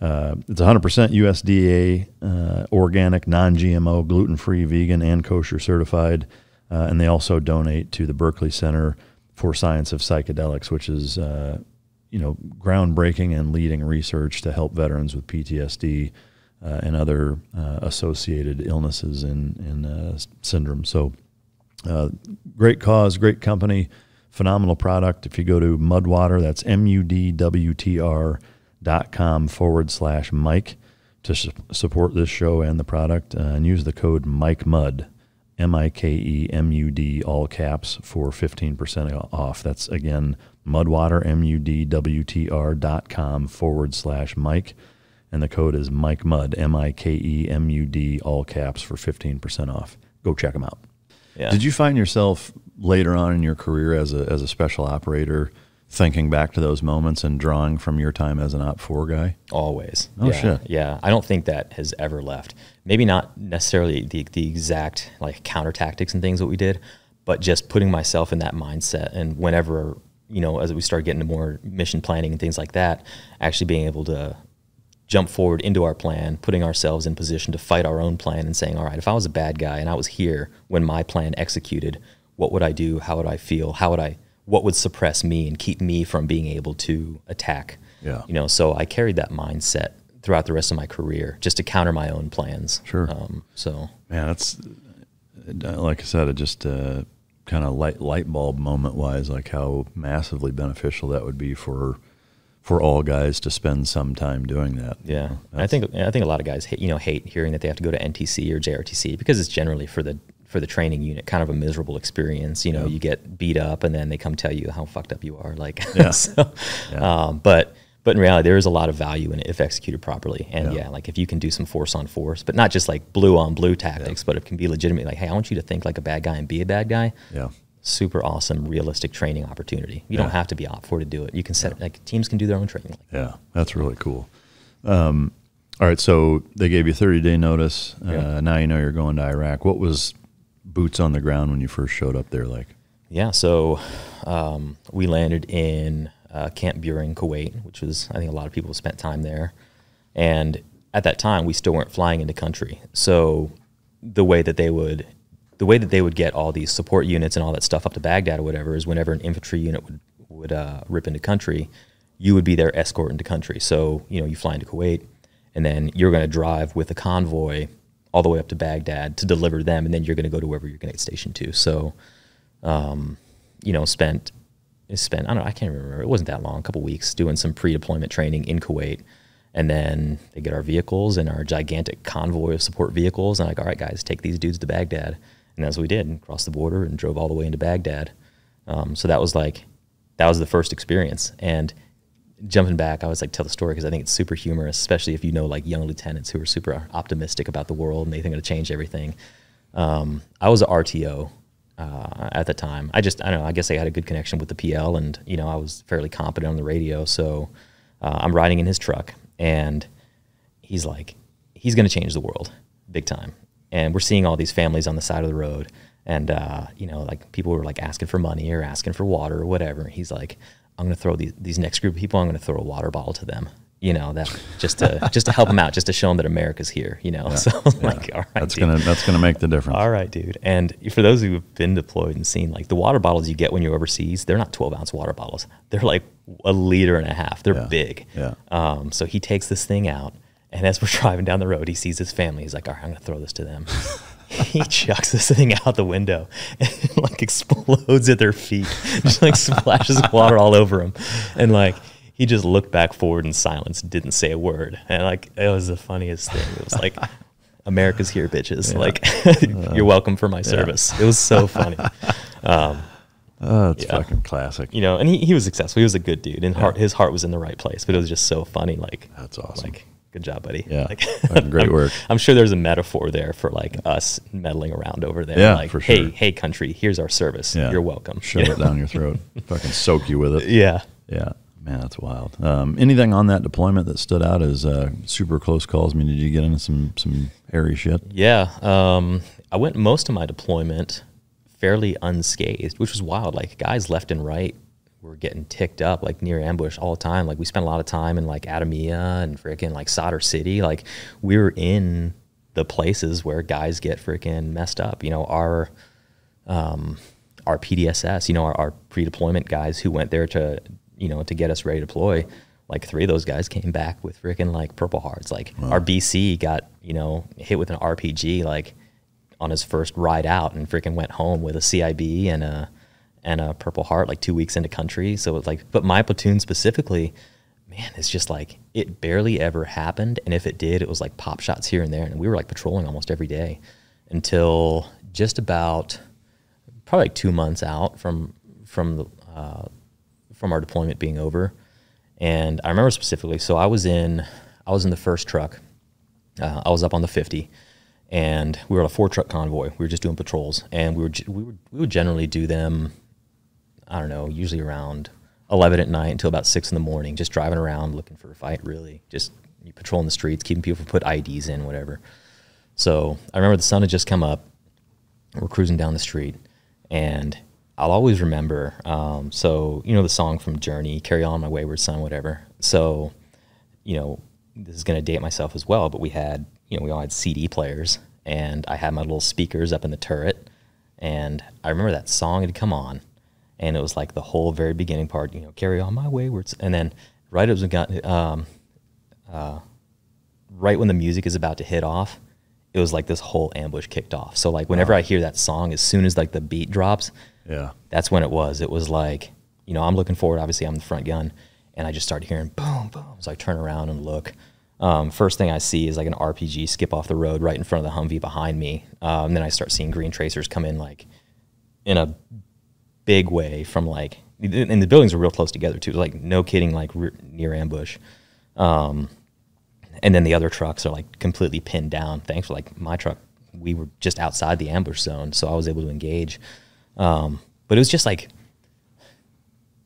Uh, it's 100% USDA uh, organic, non GMO, gluten free, vegan, and kosher certified. Uh, and they also donate to the Berkeley Center for Science of Psychedelics, which is you know groundbreaking and leading research to help veterans with PTSD and other associated illnesses and, and syndromes. So uh, great cause, great company, phenomenal product. If you go to Mudwater, that's M U D W T R dot com forward slash Mike to su- support this show and the product, uh, and use the code Mike Mud, M I K E M U D, all caps for fifteen percent off. That's again Mudwater, M U D W T R dot com forward slash Mike. And the code is Mike Mud, M I K E M U D, all caps for 15% off. Go check them out. Yeah. Did you find yourself later on in your career as a as a special operator thinking back to those moments and drawing from your time as an OPFOR guy? Always. Oh, yeah. shit. Yeah. I don't think that has ever left. Maybe not necessarily the the exact like counter tactics and things that we did, but just putting myself in that mindset and whenever you know, as we start getting to more mission planning and things like that, actually being able to jump forward into our plan, putting ourselves in position to fight our own plan and saying, all right, if I was a bad guy and I was here when my plan executed, what would I do? How would I feel? How would I, what would suppress me and keep me from being able to attack? Yeah. You know, so I carried that mindset throughout the rest of my career just to counter my own plans. Sure. Um, so Man, that's like I said, it just uh, kind of light light bulb moment wise, like how massively beneficial that would be for for all guys to spend some time doing that. Yeah, and I think I think a lot of guys you know hate hearing that they have to go to NTC or JRTC because it's generally for the for the training unit kind of a miserable experience. You know, Yeah. you get beat up and then they come tell you how fucked up you are. Like, Yeah. so, Yeah. Um, but but in reality, there is a lot of value in it if executed properly. And Yeah. yeah. like if you can do some force on force, but not just like blue on blue tactics, but it can be legitimate. Like, hey, I want you to think like a bad guy and be a bad guy. Yeah. Super awesome, realistic training opportunity. You Yeah. don't have to be OPFOR to do it. You can set like teams can do their own training. Like Yeah, that's really cool. Um, all right, so they gave you 30 day notice. Uh, Now you know you're going to Iraq. What was boots on the ground when you first showed up there like? Yeah, so um, we landed in uh, Camp Buehring, Kuwait, which was I think a lot of people spent time there, and at that time we still weren't flying into country. So the way that they would, the way that they would get all these support units and all that stuff up to Baghdad or whatever is whenever an infantry unit would would uh, rip into country, you would be their escort into country. So you know you fly into Kuwait, and then you're going to drive with a convoy all the way up to Baghdad to deliver them, and then you're going to go to wherever you're going to get stationed to. So you know, spent spent I don't know, I can't remember. It wasn't that long, a couple weeks doing some pre-deployment training in Kuwait. And then they get our vehicles and our gigantic convoy of support vehicles and I'm like, all right guys, take these dudes to Baghdad. And that's what we did, and crossed the border and drove all the way into Baghdad. Um, so that was like that was the first experience. And jumping back, I was like tell the story because I think it's super humorous, especially if you know like young lieutenants who are super optimistic about the world and they think it'll change everything. Um, I was a RTO uh, at the time. I just I don't know. I guess I had a good connection with the PL, and you know I was fairly competent on the radio. So uh, I'm riding in his truck, and he's like, he's going to change the world big time. And we're seeing all these families on the side of the road, and uh, you know like people were like asking for money or asking for water or whatever. He's like, I'm going to throw these these next group of people. I'm going to throw a water bottle to them. You know that just to just to help them out, just to show them that America's here. You know, so I'm like, all right, That's dude. gonna that's gonna make the difference. All right, dude. And for those who have been deployed and seen, like the water bottles you get when you're overseas, they're not 12 ounce water bottles. They're like a liter and a half. They're Yeah. big. Yeah. Um, so he takes this thing out, and as we're driving down the road, he sees his family. He's like, "All right, I'm gonna throw this to them." he chucks this thing out the window and like explodes at their feet, just like splashes water all over them, and like. He just looked back forward in silence, didn't say a word, and like it was the funniest thing. It was like, "America's here, bitches! Like, you're welcome for my service." It was so funny. Um, Oh, it's Yeah. fucking classic. you know, and he, he was successful. He was a good dude, and heart, his heart was in the right place. But it was just so funny. Like That's awesome. Like good job, buddy. Yeah, Like, fucking great I'm- work. I'm sure there's a metaphor there for like us meddling around over there. Yeah, like, for hey, sure. hey, country, here's our service. Yeah. You're welcome. Shove You it know? down your throat. Fucking soak you with it. Yeah. Yeah, man, that's wild. Um, anything on that deployment that stood out as uh, super close calls? I mean, did you get into some some hairy shit? Yeah. Um, I went most of my deployment fairly unscathed, which was wild. Like guys left and right were getting ticked up like near ambush all the time. Like we spent a lot of time in like Adhamiya and freaking like Sadr City. Like we were in the places where guys get freaking messed up. You know, our um, our PDSS, you know, our, our pre-deployment guys who went there to, you know, to get us ready to deploy. Like three of those guys came back with freaking like Purple Hearts. Like our BC got, you know, hit with an RPG like on his first ride out and freaking went home with a CIB and a and a Purple Heart like two weeks into country. So it's like, but my platoon specifically, man, it's just like it barely ever happened. And if it did, it was like pop shots here and there. And we were like patrolling almost every day until just about probably like two months out from from the uh, from our deployment being over. And I remember specifically. So I was in I was in the first truck. Uh, I was up on the 50, and we were on a four truck convoy. We were just doing patrols, and we were we would we would generally do them. I don't know, usually around 11 at night until about six in the morning, just driving around looking for a fight. Really, just patrolling the streets, keeping people from put IDs in, whatever. So I remember the sun had just come up. We're cruising down the street, and I'll always remember. Um, so you know the song from Journey, "Carry On My Wayward Son," whatever. So, you know, this is going to date myself as well, but we had, you know, we all had CD players, and I had my little speakers up in the turret, and I remember that song had come on, and it was like the whole very beginning part, you know, "Carry On My Wayward," Son," and then right as we got, um, uh, right when the music is about to hit off, it was like this whole ambush kicked off. So like whenever I hear that song, as soon as like the beat drops, Yeah, that's when it was. It was like, you know, I'm looking forward. Obviously, I'm the front gun, and I just started hearing boom, boom. So I turn around and look. Um, first thing I see is like an RPG skip off the road right in front of the Humvee behind me. Um, and then I start seeing green tracers come in like in a big way from like, and the buildings were real close together too. Like no kidding, like near ambush. Um, and then the other trucks are like completely pinned down. Thanks for like my truck, we were just outside the ambush zone, so I was able to engage. Um, but it was just like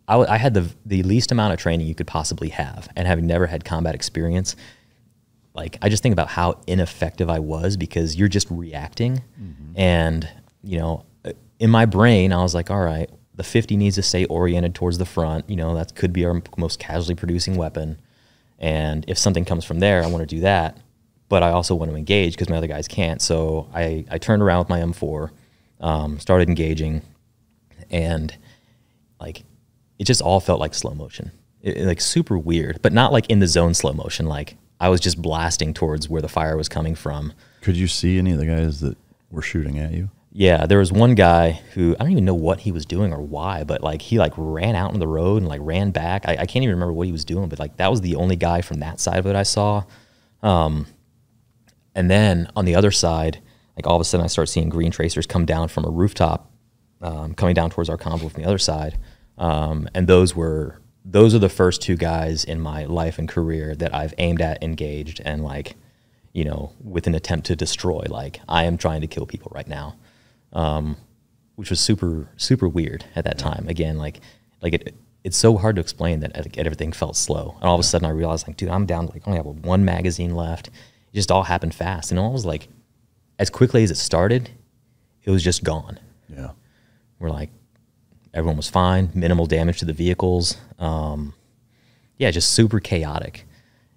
I, had the the least amount of training you could possibly have, and having never had combat experience, like I just think about how ineffective I was because you're just reacting, and you know, in my brain I was like, all right, the 50 needs to stay oriented towards the front. You know, that could be our most casualty producing weapon, and if something comes from there, I want to do that. But I also want to engage because my other guys can't. So I, I turned around with my M4, um, started engaging, and like it just all felt like slow motion. It, it, like super weird but not like in the zone slow motion. Like i was just blasting towards where the fire was coming from. Could you see any of the guys that were shooting at you? yeah there was one guy who i don't even know what he was doing or why but like he like ran out on the road and like ran back. I, I can't even remember what he was doing but like that was the only guy from that side of it i saw. Um, and then on the other side like all of a sudden i start seeing green tracers come down from a rooftop um, coming down towards our convoy from the other side um, and those were those are the first two guys in my life and career that I've aimed at, engaged, and like, you know, with an attempt to destroy. Like I am trying to kill people right now, um, which was super super weird at that time. Again, like like it. It's so hard to explain that like, everything felt slow, and all of a sudden I realized like, dude, I'm down. Like, I only have one magazine left. It just all happened fast, and it was like, as quickly as it started, it was just gone. Yeah, We're like, everyone was fine, minimal damage to the vehicles. Um, yeah, just super chaotic.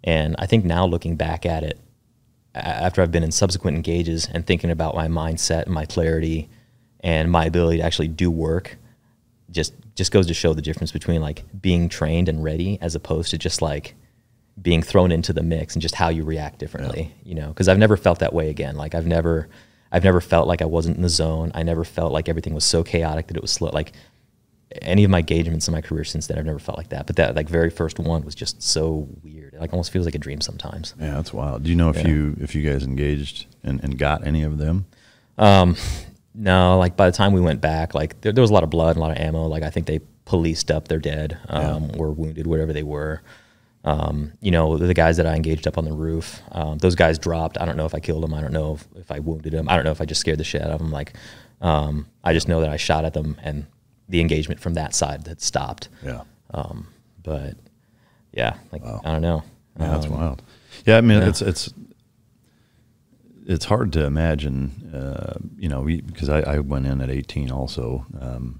And I think now looking back at it, after I've been in subsequent engages and thinking about my mindset and my clarity and my ability to actually do work, just just goes to show the difference between like being trained and ready as opposed to just like being thrown into the mix and just how you react differently you know because i've never felt that way again like i've never i've never felt like i wasn't in the zone i never felt like everything was so chaotic that it was slow like any of my engagements in my career since then i've never felt like that but that like very first one was just so weird it like almost feels like a dream sometimes yeah, that's wild. Do you know if Yeah. you if you guys engaged and, and got any of them? Um, No, like by the time we went back, like there, there was a lot of blood and a lot of ammo. Like I think they policed up their dead um, or wounded, whatever they were. Um, you know, the guys that I engaged up on the roof, um, those guys dropped. I don't know if I killed them. I don't know if, if I wounded them. I don't know if I just scared the shit out of them. Like, um, I just know that I shot at them and the engagement from that side that stopped. Yeah. Um, but yeah, like I don't know. Yeah, that's Um, wild. Yeah, I mean, yeah. it's it's it's hard to imagine, uh, you know, because I, I went in at 18 also, um,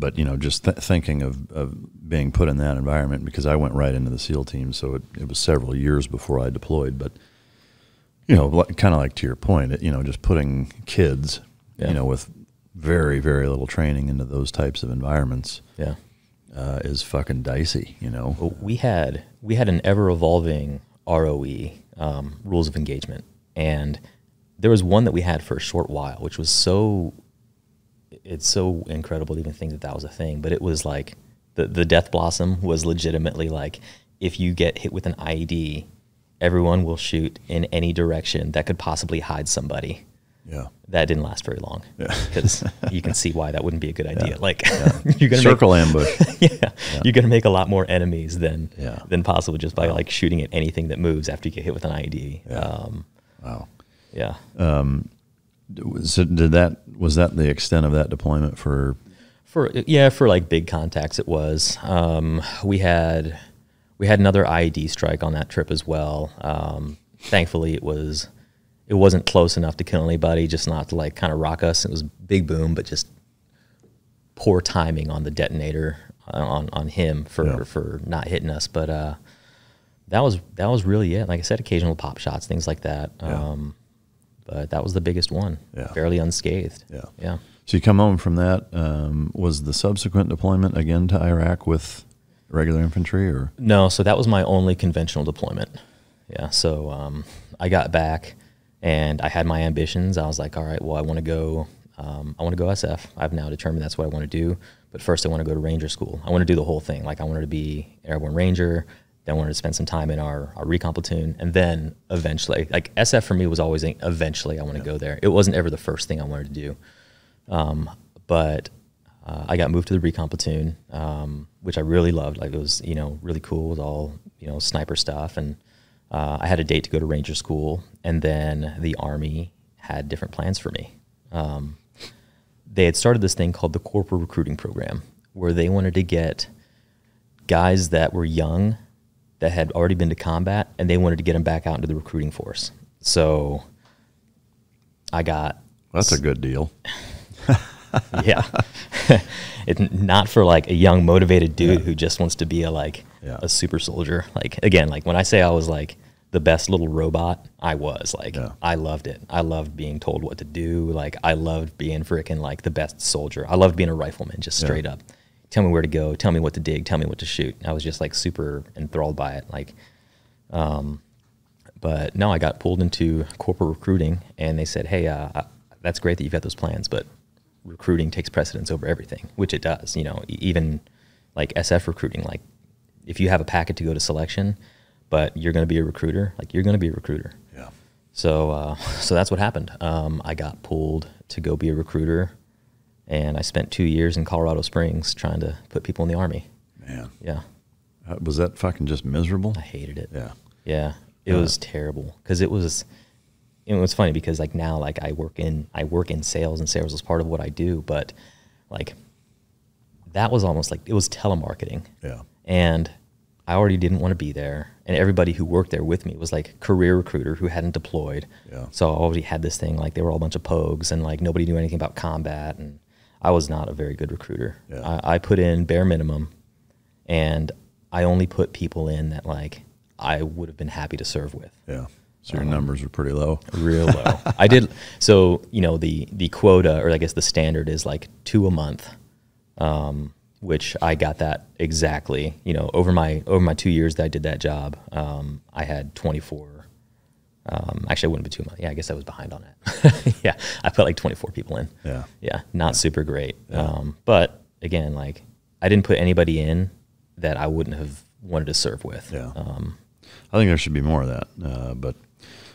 but you know, just th- thinking of, of being put in that environment because I went right into the SEAL team, so it, it was several years before I deployed. But you know, kind of like to your point, it, you know, just putting kids, Yeah. you know, with very very little training into those types of environments Yeah. uh, is fucking dicey, you know. Well, we had we had an ever evolving ROE um, rules of engagement, and there was one that we had for a short while, which was so it's so incredible to even think that that was a thing. But it was like the the death blossom was legitimately like if you get hit with an IED, everyone will shoot in any direction that could possibly hide somebody. Yeah. That didn't last very long Yeah. because you can see why that wouldn't be a good idea. Yeah. Like you're gonna make Circle ambush. yeah, you're gonna make a lot more enemies than Yeah. than possible just by like shooting at anything that moves after you get hit with an IED. Yeah. Um, wow. yeah. So did that was that the extent of that deployment for For yeah, for like big contacts, it was. Um, we had we had another IED strike on that trip as well. Um, thankfully, it was it wasn't close enough to kill anybody, just not to like kind of rock us. It was big boom, but just poor timing on the detonator uh, on on him for Yeah. for not hitting us. But uh, that was that was really it. Like I said, occasional pop shots, things like that. Yeah. Um, but that was the biggest one. Yeah. fairly unscathed. Yeah. yeah. So you come home from that. Um, was the subsequent deployment again to Iraq with regular infantry, or No, so that was my only conventional deployment. Yeah, so um, I got back and I had my ambitions. I was like, all right, well, I want to go. Um, I want to go SF. I've now determined that's what I want to do. But first, I want to go to Ranger School. I want to do the whole thing. Like, I wanted to be Airborne Ranger. Then wanted to spend some time in our, our recon platoon, and then eventually, like SF for me was always eventually I want to go there. It wasn't ever the first thing I wanted to do. Um, but uh, I got moved to the recon platoon, um, which I really loved. Like it was, you know, really cool with all, you know, sniper stuff. And uh, I had a date to go to Ranger School, and then the Army had different plans for me. Um, they had started this thing called the Corporal Recruiting Program, where they wanted to get guys that were young, that had already been to combat, and they wanted to get them back out into the recruiting force. So I got that's a good deal. yeah. it's not for like a young motivated dude who just wants to be a like Yeah. a super soldier. Like again, like when I say I was like the best little robot, I was like Yeah. I loved it. I loved being told what to do. Like I loved being freaking like the best soldier. I loved being a rifleman, just Yeah. straight up. Tell me where to go, tell me what to dig, tell me what to shoot. I was just like super enthralled by it. Like um, but no, I got pulled into Corporal recruiting, and they said, "Hey, uh, uh, that's great that you've got those plans, but recruiting takes precedence over everything," which it does. You know, even like SF recruiting, like if you have a packet to go to selection, but you're going to be a recruiter, like you're going to be a recruiter. Yeah. So, uh, so that's what happened. Um, I got pulled to go be a recruiter, and I spent two years in Colorado Springs trying to put people in the army. Man, Yeah, Uh, was that fucking just miserable? I hated it. Yeah. Yeah, it was terrible because it was. It was funny because like now like I work in I work in sales and sales is part of what I do, but like that was almost like it was telemarketing, Yeah. and I already didn't want to be there, and everybody who worked there with me was like career recruiter who hadn't deployed, Yeah. so I already had this thing like they were all a bunch of pogues and like nobody knew anything about combat, and I was not a very good recruiter. Yeah. I, I put in bare minimum, and I only put people in that like I would have been happy to serve with. Yeah. So your numbers were pretty low. Real low. I did so. You know the the quota, or I guess the standard is like two a month, um, which I got that exactly. You know, over my over my two years that I did that job, um, I had twenty four. Um, actually, I wouldn't be too much. Yeah, I guess I was behind on it. yeah, I put like twenty four people in. Yeah. Yeah, not super great. Um, but again, like I didn't put anybody in that I wouldn't have wanted to serve with. Yeah. Um, I think there should be more of that. Uh, but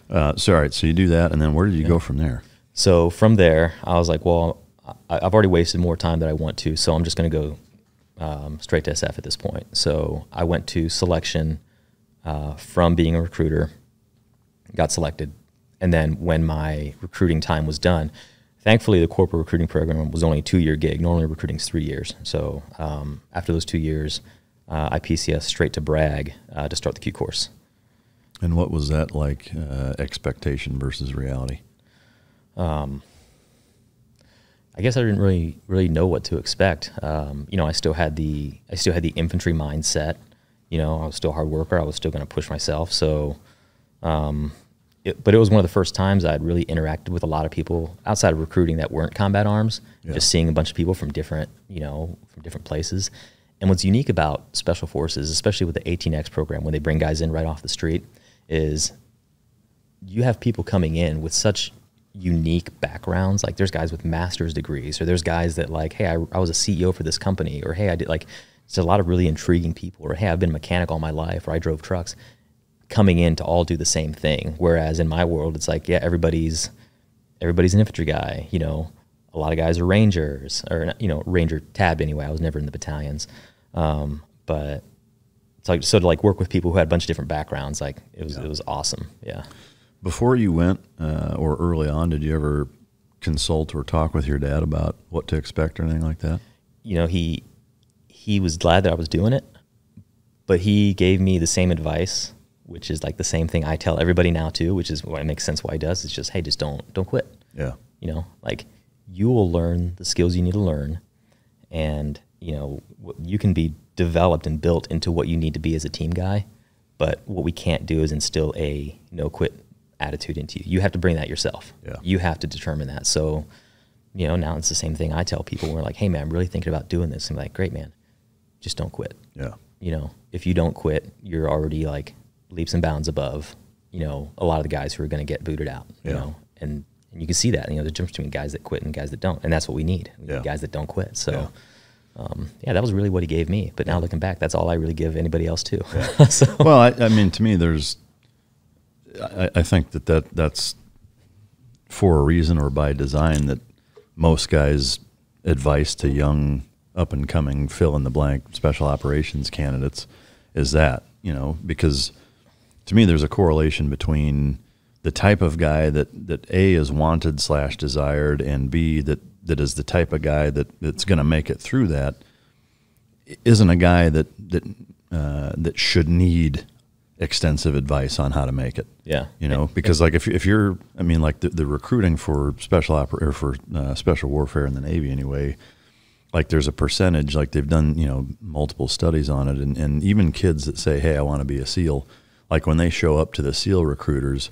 uh, so all right, so you do that, and then where did you go from there? So from there, I was like, well, I, I've already wasted more time than I want to, so I'm just going to go um, straight to SF at this point. So I went to selection uh, from being a recruiter, got selected, and then when my recruiting time was done, thankfully the Corporal recruiting program was only a two-year gig. Normally recruiting is three years. So um, after those two years, uh, I PCS straight to Bragg uh, to start the Q course. And what was that like? Uh, expectation versus reality. Um, I guess I didn't really really know what to expect. Um, you know, I still had the I still had the infantry mindset. You know, I was still a hard worker. I was still going to push myself. So, um, it, but it was one of the first times I'd really interacted with a lot of people outside of recruiting that weren't combat arms. Yeah. Just seeing a bunch of people from different, you know, from different places. And what's unique about special forces, especially with the 18X program, when they bring guys in right off the street, is you have people coming in with such unique backgrounds. Like there's guys with master's degrees, or there's guys that like, hey, I, I was a CEO for this company, or hey, I did like. It's a lot of really intriguing people, or hey, I've been a mechanic all my life, or I drove trucks, coming in to all do the same thing. Whereas in my world, it's like, yeah, everybody's everybody's an infantry guy. You know, a lot of guys are rangers, or you know, ranger tabbed anyway. I was never in the battalions, um, but so so to like work with people who had a bunch of different backgrounds, like it was it was awesome. Yeah. Before you went, uh, or early on, did you ever consult or talk with your dad about what to expect or anything like that? you know, he he was glad that I was doing it, but he gave me the same advice, which is like the same thing I tell everybody now too, which is why it makes sense why he does. It's just, hey, just don't don't quit. Yeah. You know, like you will learn the skills you need to learn, and you know you can be developed and built into what you need to be as a team guy. But what we can't do is instill a no quit attitude into you. You have to bring that yourself. Yeah. You have to determine that. So, you know, now it's the same thing I tell people. We're like, hey man, I'm really thinking about doing this. I'm like, great man, just don't quit. Yeah. You know, if you don't quit, you're already like leaps and bounds above, you know, a lot of the guys who are going to get booted out. You Yeah. know, and and you can see that. You know, the difference between guys that quit and guys that don't, and that's what we need. We Yeah. need guys that don't quit. So. Yeah. Um, yeah, that was really what he gave me. But now looking back, that's all I really give anybody else too. so, well, I, I mean, to me, there's, I, I think that, that that's for a reason or by design that most guys' advice to young, up and coming, fill in the blank special operations candidates is that, you know, because to me, there's a correlation between the type of guy that, that A is wanted slash desired and B that, that is the type of guy that, that's going to make it through that isn't a guy that that uh, that should need extensive advice on how to make it. Yeah. you know, because like if if you're, I mean, like the, the recruiting for special oper- or for uh, special warfare in the Navy anyway. Like there's a percentage, like they've done, you know, multiple studies on it, and, and even kids that say, "Hey, I want to be a SEAL," like when they show up to the SEAL recruiters,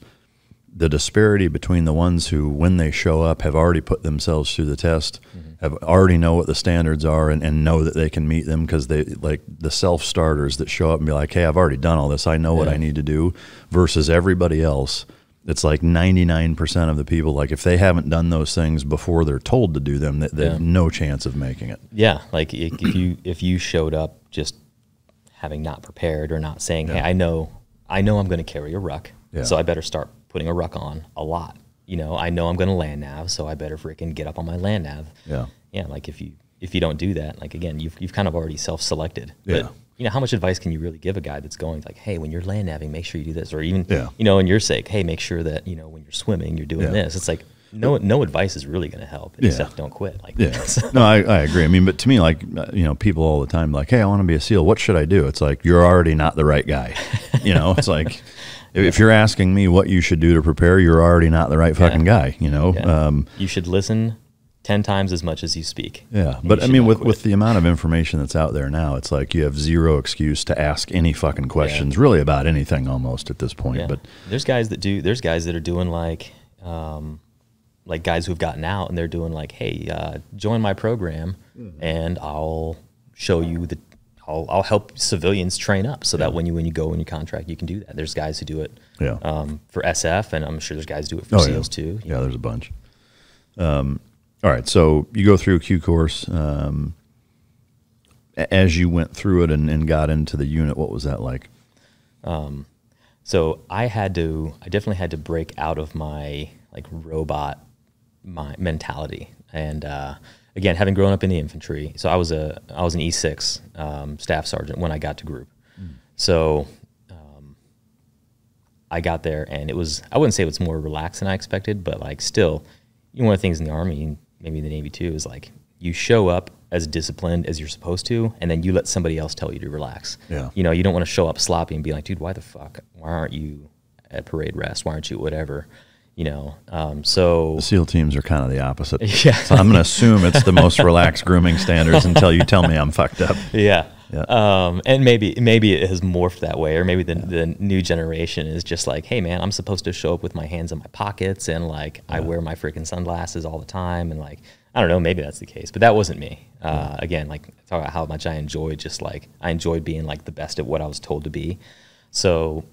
the disparity between the ones who, when they show up, have already put themselves through the test, mm-hmm. have already know what the standards are, and, and know that they can meet them because they like the self starters that show up and be like, "Hey, I've already done all this. I know what I need to do," versus everybody else. It's like 99% of the people, like if they haven't done those things before they're told to do them, they, they have no chance of making it. Yeah, like if you if you showed up just having not prepared or not saying, "Hey, I know I know I'm going to carry a ruck, Yeah. so I better start putting a ruck on a lot." You know, I know I'm going to land nav, so I better freaking get up on my land nav. Yeah. Yeah, like if you if you don't do that, like again, you've you've kind of already self-selected. Yeah. But you know, how much advice can you really give a guy that's going like, "Hey, when you're land naving, make sure you do this," or even Yeah. you know, in your sake, "Hey, make sure that you know when you're swimming, you're doing Yeah. this." It's like no no advice is really going to help Yeah. except don't quit. Like Yeah. no, I, I agree. I mean, but to me, like, uh, you know, people all the time, like, hey, I want to be a SEAL. What should I do? It's like, you're already not the right guy. You know, it's like, if- if you're asking me what you should do to prepare, you're already not the right fucking guy, you know? Yeah. Um, you should listen 10 times as much as you speak. yeah. But I mean, with, quit. with the amount of information that's out there now, it's like you have zero excuse to ask any fucking questions really about anything almost at this point. yeah. But there's guys that do, there's guys that are doing like, um, like guys who've gotten out and they're doing like, hey, uh, join my program Mm-hmm. and I'll show you the, I'll, I'll help civilians train up so that when you when you go in your contract, you can do that. There's guys who do it Yeah. um, for SF, and I'm sure there's guys who do it for Oh, SEALs too. Yeah, know. there's a bunch. Um, all right, so you go through a Q course. Um, as you went through it and, and got into the unit, what was that like? Um, So I had to, I definitely had to break out of my like robot my mentality. And uh, again, having grown up in the infantry, so I was a, I was an E6 um, staff sergeant when I got to group. So um, I got there and it was I wouldn't say it was more relaxed than I expected, but like still, you know, one of the things in the army and maybe the Navy too is like you show up as disciplined as you're supposed to, and then you let somebody else tell you to relax. Yeah. You know, you don't want to show up sloppy and be like, dude, why the fuck? Why aren't you at parade rest? Why aren't you whatever? You know, um, so The SEAL teams are kind of the opposite. Yeah. So I'm going to assume it's the most relaxed grooming standards until you tell me I'm fucked up. yeah. Yeah. Um, and maybe maybe it has morphed that way, or maybe the, the new generation is just like, hey man, I'm supposed to show up with my hands in my pockets and like I wear my freaking sunglasses all the time, and like I don't know, maybe that's the case, but that wasn't me. Uh, again, like talk about how much I enjoyed just like I enjoyed being like the best at what I was told to be. So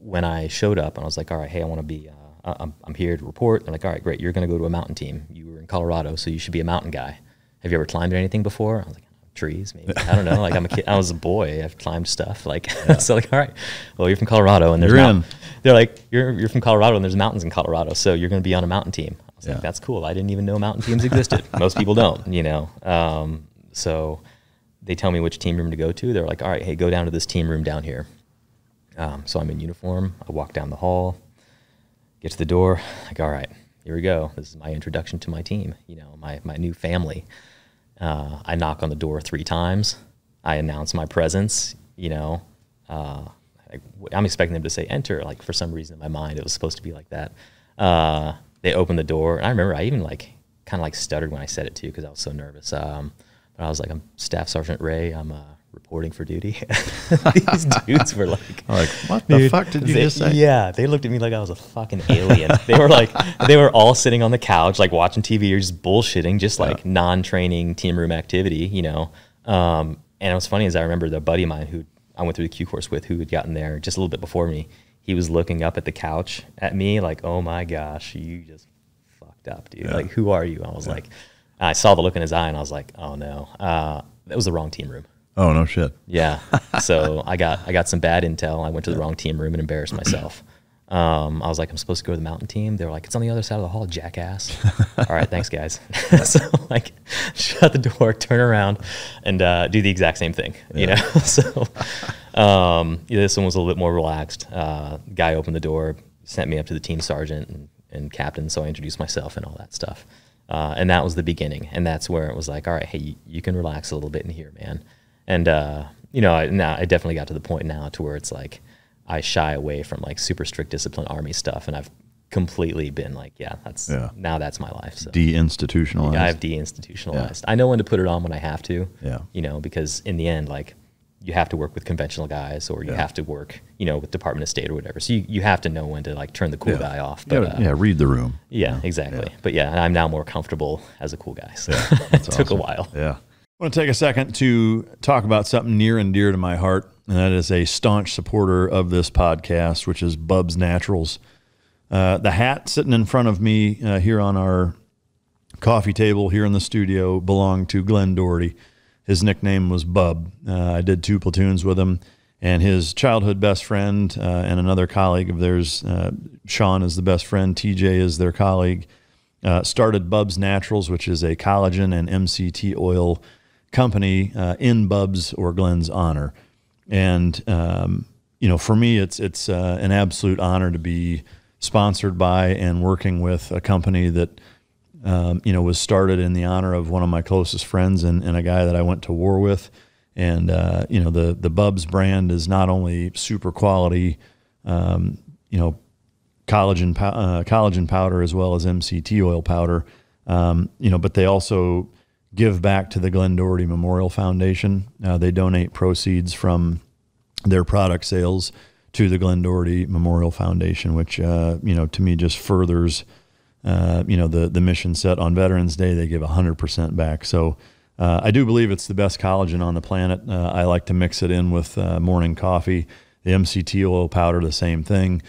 when I showed up and I was like, all right, hey, I want to be, uh, I'm, I'm here to report. They're like, all right, great. You're going to go to a mountain team. You were in Colorado, so you should be a mountain guy. Have you ever climbed anything before? I was like, trees, maybe. I don't know. Like I'm a kid. I was a boy. I've climbed stuff. Like so. Like all right. Well, you're from Colorado, and there's You're mount- They're like you're you're from Colorado, and there's mountains in Colorado, so you're going to be on a mountain team. I was Yeah. like, that's cool. I didn't even know mountain teams existed. Most people don't, you know. Um, so they tell me which team room to go to. They're like, all right, hey, go down to this team room down here. Um, so I'm in uniform. I walk down the hall, get to the door. Like, all right, here we go. This is my introduction to my team. You know, my my new family. Uh, I knock on the door three times. I announce my presence. You know, uh, I, I'm expecting them to say enter. Like for some reason in my mind, it was supposed to be like that. Uh, they open the door, and I remember I even like kind of like stuttered when I said it too because I was so nervous. Um, but I was like, "I'm Staff Sergeant Ray. I'm uh, reporting for duty." These dudes were like, like, what the Dude, fuck did you they- just say? Yeah, they looked at me like I was a fucking alien. they were like, they were all sitting on the couch, like watching TV or just bullshitting, just like non-training team room activity, you know. Um, and it was funny as I remember the buddy of mine who I went through the Q course with, who had gotten there just a little bit before me. He was looking up at the couch at me like, "Oh my gosh, you just fucked up, dude. Like, who are you?" I was like, I saw the look in his eye, and I was like, "Oh no, uh, that was the wrong team room." Oh, no shit. Yeah. So I got I got some bad intel. I went to the wrong team room and embarrassed myself. Um, I was like, I'm supposed to go to the mountain team. They were like, it's on the other side of the hall, jackass. All right, thanks, guys. so like, shut the door, turn around, and uh, do the exact same thing. You know. so um, yeah, this one was a little bit more relaxed. Uh, guy opened the door, sent me up to the team sergeant and, and captain. So I introduced myself and all that stuff. Uh, and that was the beginning. And that's where it was like, all right, hey, you, you can relax a little bit in here, man. And uh, you know, I, now I definitely got to the point now to where it's like I shy away from like super strict discipline army stuff, and I've completely been like, yeah, that's Yeah. now that's my life. So Deinstitutionalized. yeah, I've deinstitutionalized. I know when to put it on when I have to. Yeah. You know, because in the end, like you have to work with conventional guys or you Yeah. have to work, you know, with Department of State or whatever. So you, you have to know when to like turn the cool Yeah. guy off. yeah, But uh, yeah, read the room. yeah, exactly. But yeah, I'm now more comfortable as a cool guy. So Yeah, it that's took a while. Yeah. I want to take a second to talk about something near and dear to my heart, and that is a staunch supporter of this podcast, which is Bub's Naturals. Uh, the hat sitting in front of me uh, here on our coffee table here in the studio belonged to Glenn Doherty. His nickname was Bub. Uh, I did two platoons with him, and his childhood best friend uh, and another colleague of theirs, uh, Sean, is the best friend. TJ is their colleague. Uh, started Bub's Naturals, which is a collagen and MCT oil company uh, in Bub's or Glenn's honor. And um, you know, for me, it's it's uh, an absolute honor to be sponsored by and working with a company that um, you know was started in the honor of one of my closest friends and, and a guy that I went to war with. And uh, you know, the the Bubs brand is not only super quality, um, you know, collagen uh, collagen powder as well as MCT oil powder. Um, you know, but they also give back to the Glenn Doherty Memorial Foundation. Uh, they donate proceeds from their product sales to the Glenn Doherty Memorial Foundation, which uh, you know to me just furthers uh, you know the the mission set on Veterans Day. They give hundred percent back. So. Uh, I do believe it's the best collagen on the planet. Uh, I like to mix it in with uh, morning coffee. The MCT oil powder, the same thing.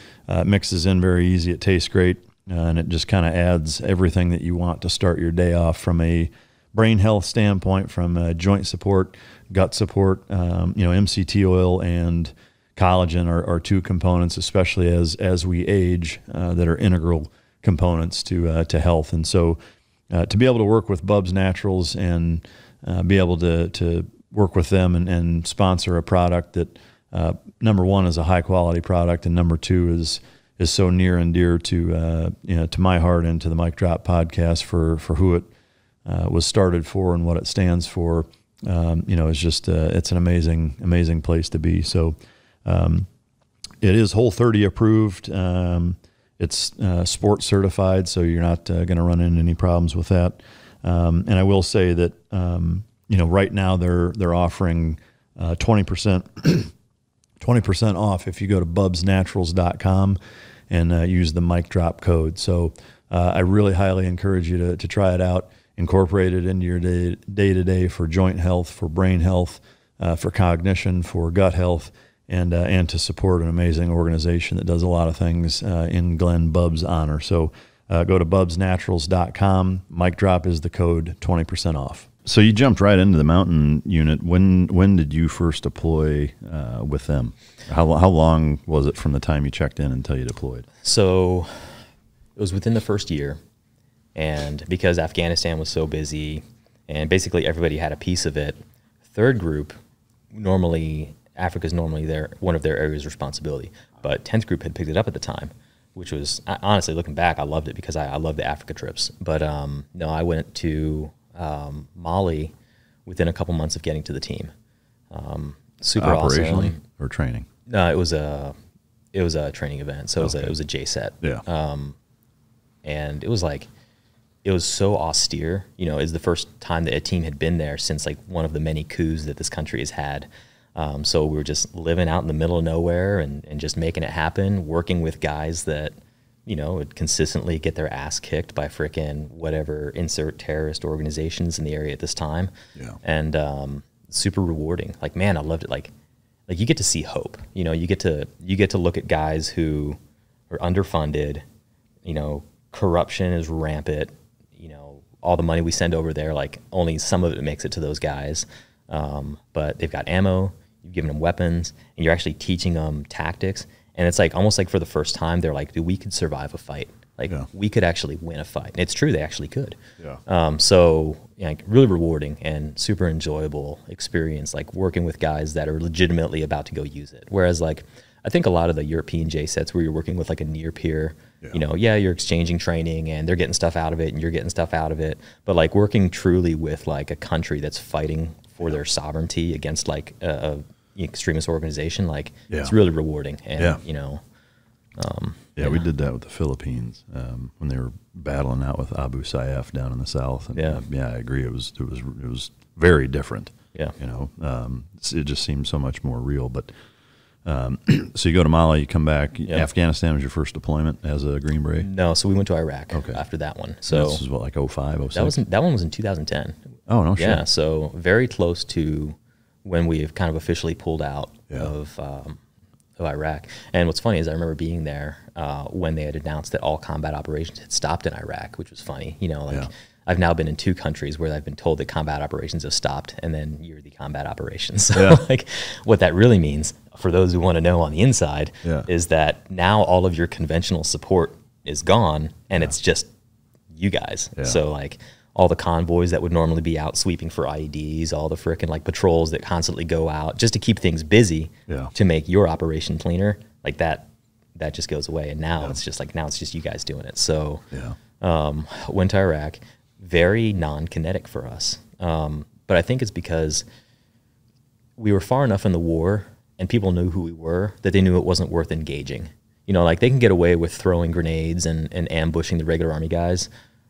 Mixes in very easy. It tastes great, and it just kind of adds everything that you want to start your day off from a brain health standpoint, from uh, joint support, gut support. Um, you know, MCT oil and collagen are, are two components, especially as as we age, uh, that are integral components to uh, to health. And so, uh, to be able to work with Bubs Naturals and uh, be able to to work with them and, and sponsor a product that number one is a high quality product, and number two is is so near and dear to uh, you know to my heart and to the Mike Drop podcast for for who it uh, was started for and what it stands for. Um, you know, it's just uh, it's an amazing amazing place to be. So um, it is Whole 30 approved. Um, it's uh, sports certified, so you're not uh, going to run into any problems with that. Um, and I will say that um, you know right now they're they're offering uh, twenty percent. 20% off if you go to bubsnaturals.com and uh, use the Mike Drop code. So uh, I really highly encourage you to, to try it out, incorporate it into your day, day to day for joint health, for brain health, uh, for cognition, for gut health, and, uh, and to support an amazing organization that does a lot of things uh, in Glenn Bub's honor. So uh, go to bubsnaturals.com. Mike Drop is the code, 20% off. So you jumped right into the mountain unit. When when did you first deploy uh, with them? How how long was it from the time you checked in until you deployed? So it was within the first year, and because Afghanistan was so busy, and basically everybody had a piece of it. Third group, normally Africa's normally their one of their areas of responsibility, but tenth group had picked it up at the time, which was honestly looking back, I loved it because I, I love the Africa trips. But um, no, I went to um, Mali within a couple months of getting to the team. Um, super Operationally awesome. or training? No, it was a it was a training event, so it was a, it was a JCET. Yeah. Um, and it was like it was so austere. You know, it's the first time that a team had been there since like one of the many coups that this country has had. Um, so we were just living out in the middle of nowhere and, and just making it happen, working with guys that you know, would consistently get their ass kicked by frickin' whatever insert terrorist organizations in the area at this time. Yeah. And um, super rewarding. Like, man, I loved it. Like, like you get to see hope. You know, you get to you get to look at guys who are underfunded. You know, corruption is rampant. All the money we send over there, like only some of it makes it to those guys. Um, but they've got ammo. You've given them weapons, and you're actually teaching them tactics and it's like almost like for the first time they're like, dude, we could survive a fight. Like Yeah. we could actually win a fight. And it's true, they actually could. Yeah. Um, so yeah, like, really rewarding and super enjoyable experience, like working with guys that are legitimately about to go use it. Whereas like I think a lot of the European JCETs where you're working with like a near peer, Yeah. you know, yeah, you're exchanging training and they're getting stuff out of it and you're getting stuff out of it. But like working truly with like a country that's fighting for their sovereignty against like a, a extremist organization, like it's really rewarding. And Yeah. you know, Yeah, we did that with the Philippines um, when they were battling out with Abu Sayyaf down in the south. And, Yeah. uh, yeah, I agree. It was it was it was very different. Yeah. you know, um, it just seemed so much more real. But um, so you go to Mali, you come back. Yeah. Afghanistan was your first deployment as a Green Beret. no, so we went to Iraq Okay. after that one. So this was what like 05, 06? that was that one was in 2010. oh no, shit. Yeah, so very close to when we've kind of officially pulled out Yeah. of um, of Iraq. And what's funny is I remember being there uh, when they had announced that all combat operations had stopped in Iraq, which was funny. You know, like Yeah. I've now been in two countries where I've been told that combat operations have stopped, and then you're the combat operations. So, Yeah. like, what that really means for those who want to know on the inside Yeah. is that now all of your conventional support is gone, and it's just you guys. Yeah. So like all the convoys that would normally be out sweeping for IEDs, all the frickin' like patrols that constantly go out just to keep things busy Yeah. to make your operation cleaner, like that that just goes away. And now it's just like now it's just you guys doing it. So Yeah. um, went to Iraq, very non-kinetic for us. Um, but I think it's because we were far enough in the war and people knew who we were that they knew it wasn't worth engaging. You know, like they can get away with throwing grenades and, and ambushing the regular army guys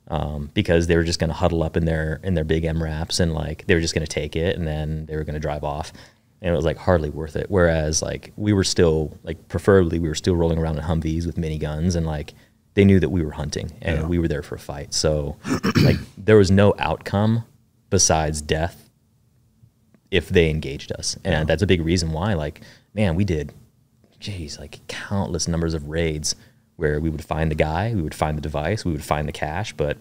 um, because they were just going to huddle up in their in their big MRAPs and like they were just going to take it and then they were going to drive off. And it was like hardly worth it. Whereas like we were still like preferably we were still rolling around in Humvees with miniguns and like they knew that we were hunting and Yeah. we were there for a fight. So like there was no outcome besides death if they engaged us. And that's a big reason why, like, man, we did, geez, like countless numbers of raids where we would find the guy, we would find the device, we would find the cache. But,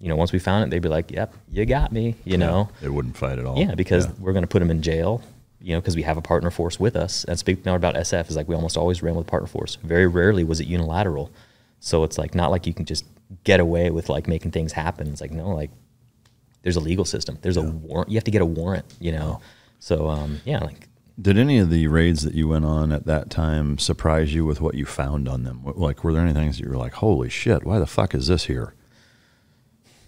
you know, once we found it, they'd be like, yep, you got me, you know? They wouldn't fight at all. Yeah, because Yeah. we're going to put them in jail, you know, because we have a partner force with us. That's big thing about SF is like we almost always ran with partner force. Very rarely was it unilateral. So it's like not like you can just get away with like making things happen. It's like no, like there's a legal system. There's a warrant. You have to get a warrant, you know. So um, yeah, like Did any of the raids that you went on at that time surprise you with what you found on them? Like, were there any things that you were like, "Holy shit! Why the fuck is this here?"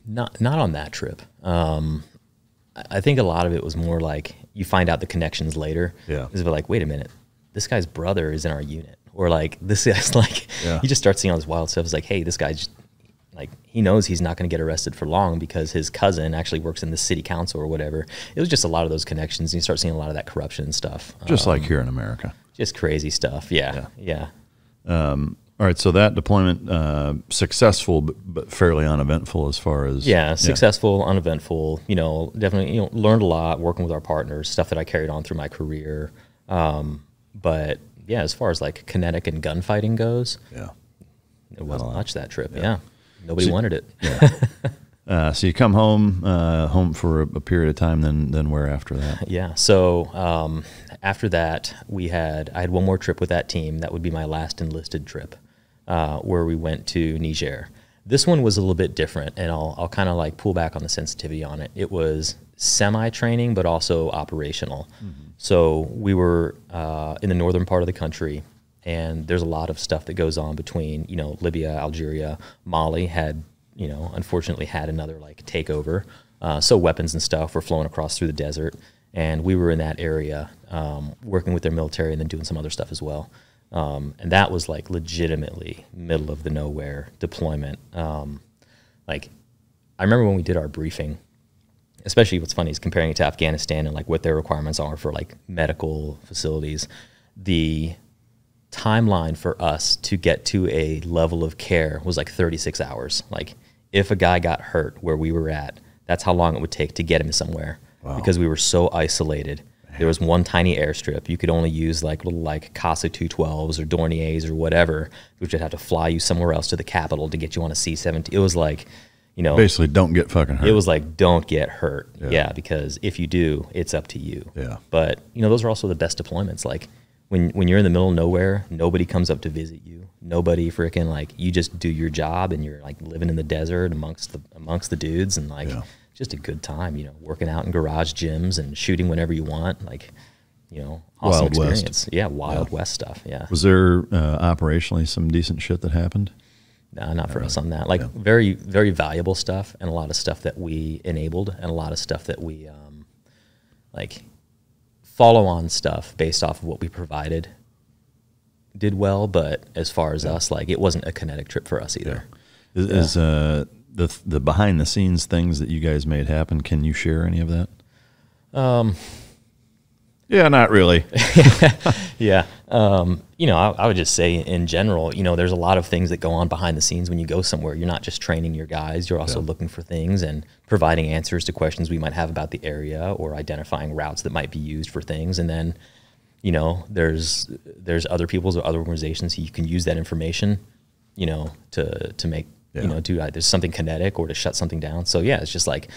Not not on that trip. Um, I think a lot of it was more like you find out the connections later. Yeah. It's like, wait a minute, this guy's brother is in our unit, or like this guy's like, Yeah. you just start seeing all this wild stuff. It's like, hey, this guy just like he knows he's not going to get arrested for long because his cousin actually works in the city council or whatever. It was just a lot of those connections, and you start seeing a lot of that corruption and stuff. Just Um, like here in America. just crazy stuff. Yeah, yeah. All right, so that deployment uh, successful, but, but fairly uneventful as far as Yeah, successful, uneventful. You know, definitely. You know, learned a lot working with our partners. Stuff that I carried on through my career. Um, but yeah, as far as like kinetic and gunfighting goes, Yeah. it wasn't much that trip. Yeah, nobody So- wanted it. Uh, so you come home, uh, home for a, a period of time. Then, then where after that? Yeah. So um, after that, we had I had one more trip with that team. That would be my last enlisted trip, uh, where we went to Niger. This one was a little bit different, and I'll I'll kind of like pull back on the sensitivity on it. It was semi training, but also operational. So we were uh, in the northern part of the country, and there's a lot of stuff that goes on between you know Libya, Algeria, Mali had you know unfortunately had another like takeover. Uh, so weapons and stuff were flowing across through the desert, and we were in that area um, working with their military and then doing some other stuff as well. Um, and that was like legitimately middle of the nowhere deployment. Um, like I remember when we did our briefing, especially what's funny is comparing it to Afghanistan and like what their requirements are for like medical facilities. The timeline for us to get to a level of care was like 36 hours. Like if a guy got hurt where we were at, that's how long it would take to get him somewhere because we were so isolated. There was one tiny airstrip. You could only use like little like Casa 212s or Dorniers or whatever, which would have to fly you somewhere else to the capital to get you on a C-17. It was like, you know, Basically, don't get fucking hurt. it was like don't get hurt Yeah. yeah. because if you do it's up to you Yeah. but you know those are also the best deployments like when when you're in the middle of nowhere nobody comes up to visit you nobody freaking like you just do your job and you're like living in the desert amongst the amongst the dudes and like Yeah. just a good time you know working out in garage gyms and shooting whenever you want like you know awesome Wild West. experience yeah wild west stuff yeah Was there uh, operationally some decent shit that happened? No, not for us on that. Like very, very valuable stuff, and a lot of stuff that we enabled, and a lot of stuff that we um, like follow on stuff based off of what we provided did well. But as far as us, like it wasn't a kinetic trip for us either. Is, is uh, the the behind the scenes things that you guys made happen? Can you share any of that? Um. Yeah, not really. Yeah. Um, you know, I, I would just say in general, you know, there's a lot of things that go on behind the scenes when you go somewhere. You're not just training your guys, you're also Yeah. looking for things and providing answers to questions we might have about the area or identifying routes that might be used for things. And then, you know, there's there's other people's or other organizations who you can use that information, you know, to to make Yeah. you know, do either something kinetic or to shut something down. So yeah, it's just like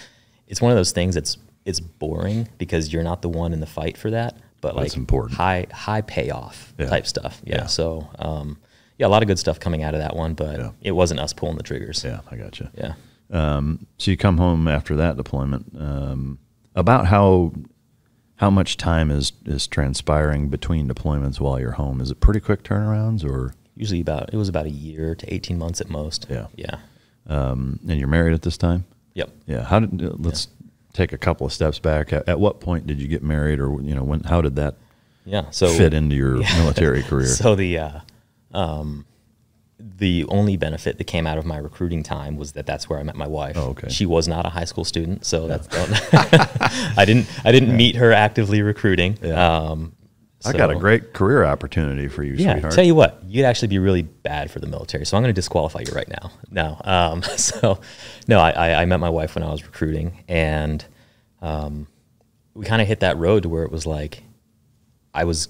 it's one of those things that's it's boring because you're not the one in the fight for that, but That's like important. high high payoff Yeah. type stuff. Yeah. Yeah. So um, yeah, a lot of good stuff coming out of that one, but Yeah. it wasn't us pulling the triggers. Yeah, I got you. Yeah. Um, so you come home after that deployment. Um, about how how much time is is transpiring between deployments while you're home? Is it pretty quick turnarounds, or Usually about it was about a year to eighteen months at most. Yeah. Yeah. um, and you're married at this time? Yep. Yeah. How did let's take a couple of steps back. At, at what point did you get married, or you know when? How did that Yeah. So fit into your military career? So the uh, um, the only benefit that came out of my recruiting time was that that's where I met my wife. Oh, okay. She was not a high school student, so that's I didn't I didn't meet her actively recruiting. Yeah. Um, I got a great career opportunity for you, Yeah, sweetheart. tell you what, you'd actually be really bad for the military. So I'm going to disqualify you right now. No, um, so no, I, I, I met my wife when I was recruiting, and um, we kind of hit that road to where it was like, I was,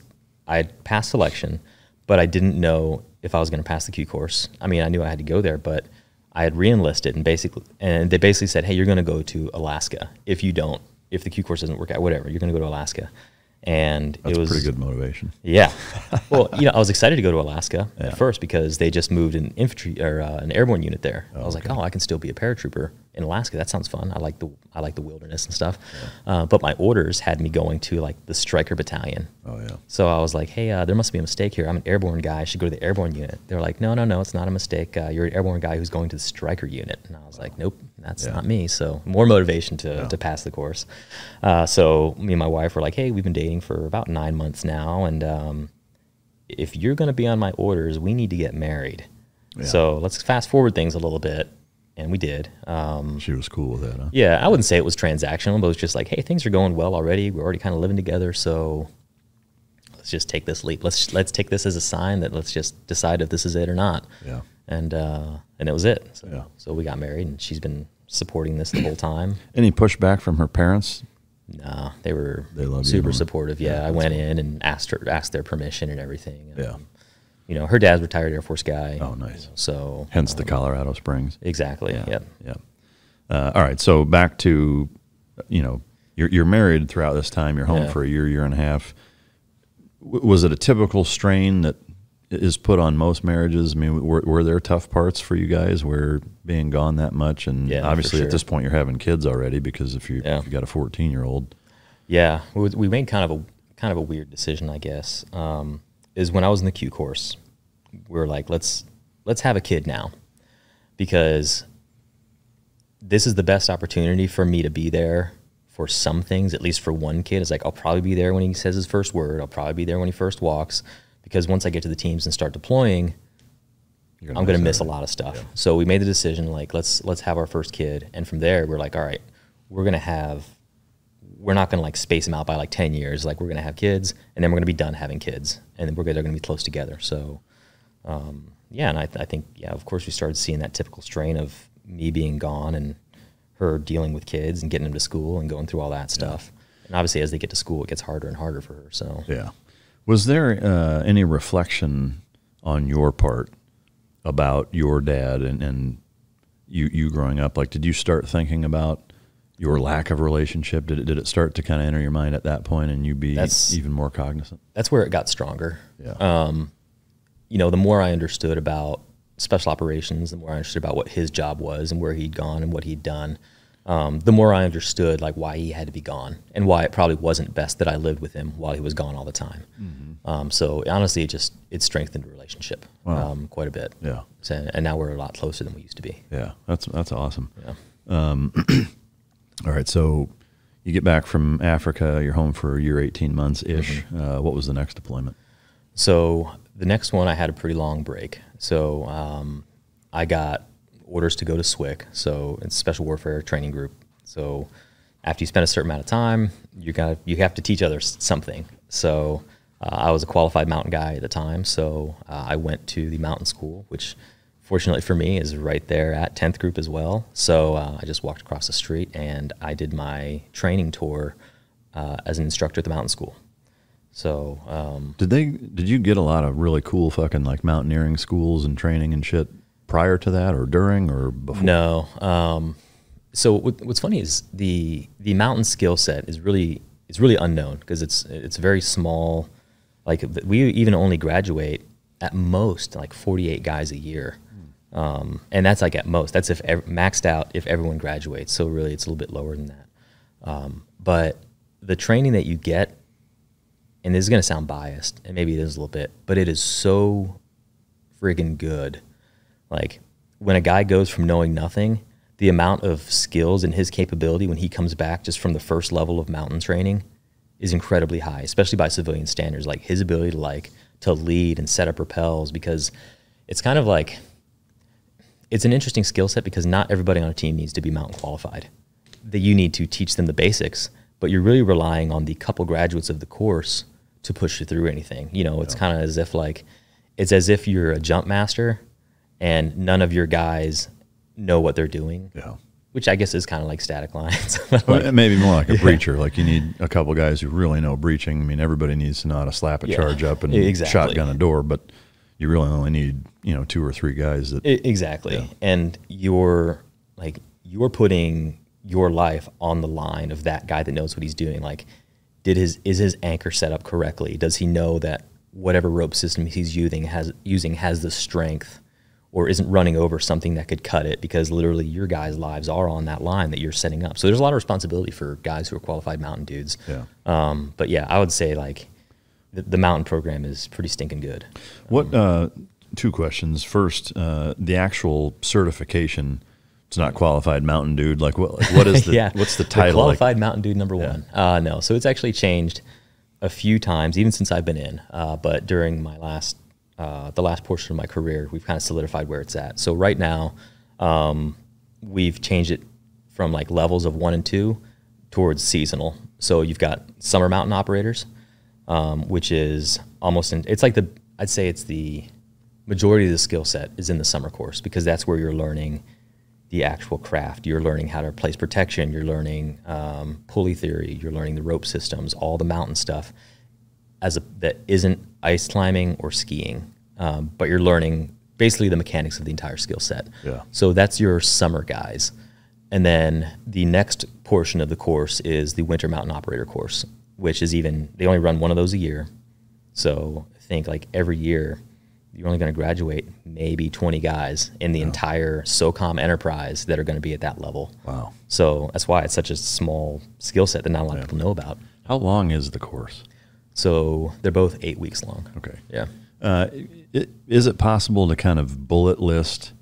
I had passed selection, but I didn't know if I was going to pass the Q course. I mean, I knew I had to go there, but I had reenlisted, and basically, and they basically said, hey, you're going to go to Alaska if you don't, if the Q course doesn't work out, whatever, you're going to go to Alaska. And That's it was pretty good motivation. yeah. Well, you know, I was excited to go to Alaska Yeah. at first because they just moved an infantry or uh, an airborne unit there. I was okay. like, oh, I can still be a paratrooper in Alaska. That sounds fun. I like the I like the wilderness and stuff. Uh, but my orders had me going to like the Stryker Battalion. Oh yeah. So I was like, hey, uh, there must be a mistake here. I'm an airborne guy. I should go to the airborne unit. They were like, no, no, no, it's not a mistake. Uh, you're an airborne guy who's going to the Stryker unit. And I was like, nope, that's Yeah. not me. So more motivation to, Yeah. to pass the course. Uh, so me and my wife were like, hey, we've been dating for about nine months now. And um, if you're going to be on my orders, we need to get married. Yeah. So let's fast forward things a little bit. And we did. Um, She was cool with that, huh? yeah, I wouldn't say it was transactional, but it was just like, hey, things are going well already. We're already kind of living together, so let's just take this leap. Let's let's take this as a sign that let's just decide if this is it or not. Yeah. And uh, and it was it. So, Yeah. so we got married, and she's been supporting this the whole time. Any pushback from her parents? Nah, they were They love you, super don't supportive. Yeah, Yeah, I went in and asked her asked their permission and everything. Yeah. Um, you know, her dad's retired Air Force guy. Oh, nice. So Hence the um, Colorado Springs. exactly. Yeah. Yep. Yeah. Uh, all right. So back to, you know, you're, you're married throughout this time. You're home Yeah. for a year, year and a half. W- was it a typical strain that is put on most marriages? I mean, were, were there tough parts for you guys where being gone that much? And Yeah, obviously at this point you're having kids already because if you, Yeah. if you got a 14 year old, Yeah, we, we made kind of a kind of a weird decision, I guess. Um, is when I was in the Q course, we were like, let's let's have a kid now, because this is the best opportunity for me to be there for some things, at least for one kid. It's like I'll probably be there when he says his first word. I'll probably be there when he first walks, because once I get to the teams and start deploying, you're I'm going to miss a lot of stuff. So we made the decision like let's let's have our first kid, and from there we're like, all right, we're going to have, we're not going to like space them out by like ten years. Like we're going to have kids, and then we're going to be done having kids, and then we're going to be close together. So, um, yeah, and I, I think yeah, of course we started seeing that typical strain of me being gone and her dealing with kids and getting them to school and going through all that stuff. And obviously, as they get to school, it gets harder and harder for her. So Yeah. Was there uh, any reflection on your part about your dad and, and you you growing up? Like, did you start thinking about your lack of relationship? Did it did it start to kind of enter your mind at that point, and you be That's- even more cognizant? that's where it got stronger. Yeah. um, you know, the more I understood about special operations, the more I understood about what his job was and where he'd gone and what he'd done, um, the more I understood like why he had to be gone and why it probably wasn't best that I lived with him while he was gone all the time. Um, so honestly, it just it strengthened the relationship Wow. um, quite a bit. Yeah. So, and now we're a lot closer than we used to be. Yeah, that's that's awesome. Yeah. All right, so you get back from Africa. You're home for a year, eighteen months ish. Uh, what was the next deployment? So the next one, I had a pretty long break. So um, I got orders to go to SWIC, so it's Special Warfare Training Group. So after you spend a certain amount of time, you got you have to teach others something. So uh, I was a qualified mountain guy at the time, so uh, I went to the mountain school, which fortunately for me is right there at 10th Group as well. So uh, I just walked across the street and I did my training tour uh, as an instructor at the mountain school. So um, Did they? Did you get a lot of really cool fucking like mountaineering schools and training and shit prior to that, or during, or before? No. Um, so what's funny is the the mountain skill set is really it's really unknown because it's it's very small. Like we even only graduate at most like 48 guys a year, um, and that's like at most. That's if ev- maxed out if everyone graduates. So really, it's a little bit lower than that. Um, but the training that you get, and this is going to sound biased, and maybe it is a little bit, but it is so friggin' good. Like when a guy goes from knowing nothing, the amount of skills and his capability when he comes back just from the first level of mountain training is incredibly high, especially by civilian standards. Like his ability to like to lead and set up rappels because it's kind of like it's an interesting skill set because not everybody on a team needs to be mountain qualified. That you need to teach them the basics, but you're really relying on the couple graduates of the course to push you through anything. You know, it's kind of as if like it's as if you're a jump master and none of your guys know what they're doing. Yeah. Which I guess is kind of like static lines. But, Well, maybe more like a breacher. Like you need a couple guys who really know breaching. I mean, everybody needs to know how to slap a Yeah, charge up and exactly. shotgun a door, but you really only need you know two or three guys that. Exactly. Yeah. And you're like you're putting your life on the line of that guy that knows what he's doing. Like, did his is his anchor set up correctly? Does he know that whatever rope system he's using has using has the strength or isn't running over something that could cut it because literally your guys' lives are on that line that you're setting up. So there's a lot of responsibility for guys who are qualified mountain dudes. Yeah. Um, but yeah, I would say like the, the mountain program is pretty stinking good. What? Uh, two questions. First, uh, the actual certification. It's not qualified mountain dude. Like what? What is the? yeah. What's the title? like? qualified mountain dude number one. Uh, no, so it's actually changed a few times, even since I've been in. Uh, but during my last, uh, the last portion of my career, we've kind of solidified where it's at. So right now, um, we've changed it from like levels of one and two towards seasonal. So you've got summer mountain operators, um, which is almost in, it's like the I'd say it's the majority of the skill set is in the summer course because that's where you're learning the actual craft. You're learning how to place protection. You're learning um, pulley theory. You're learning the rope systems, all the mountain stuff, as a, that isn't ice climbing or skiing, um, but you're learning basically the mechanics of the entire skill set. Yeah. So that's your summer guys, and then the next portion of the course is the winter mountain operator course, which is even they only run one of those a year. So I think like every year you're only going to graduate maybe 20 guys in the entire SOCOM enterprise that are going to be at that level. Wow. So that's why it's such a small skill set that not a lot of people know about. How long is the course? So they're both eight weeks long. Okay. Yeah. Uh, i- is it possible to kind of bullet list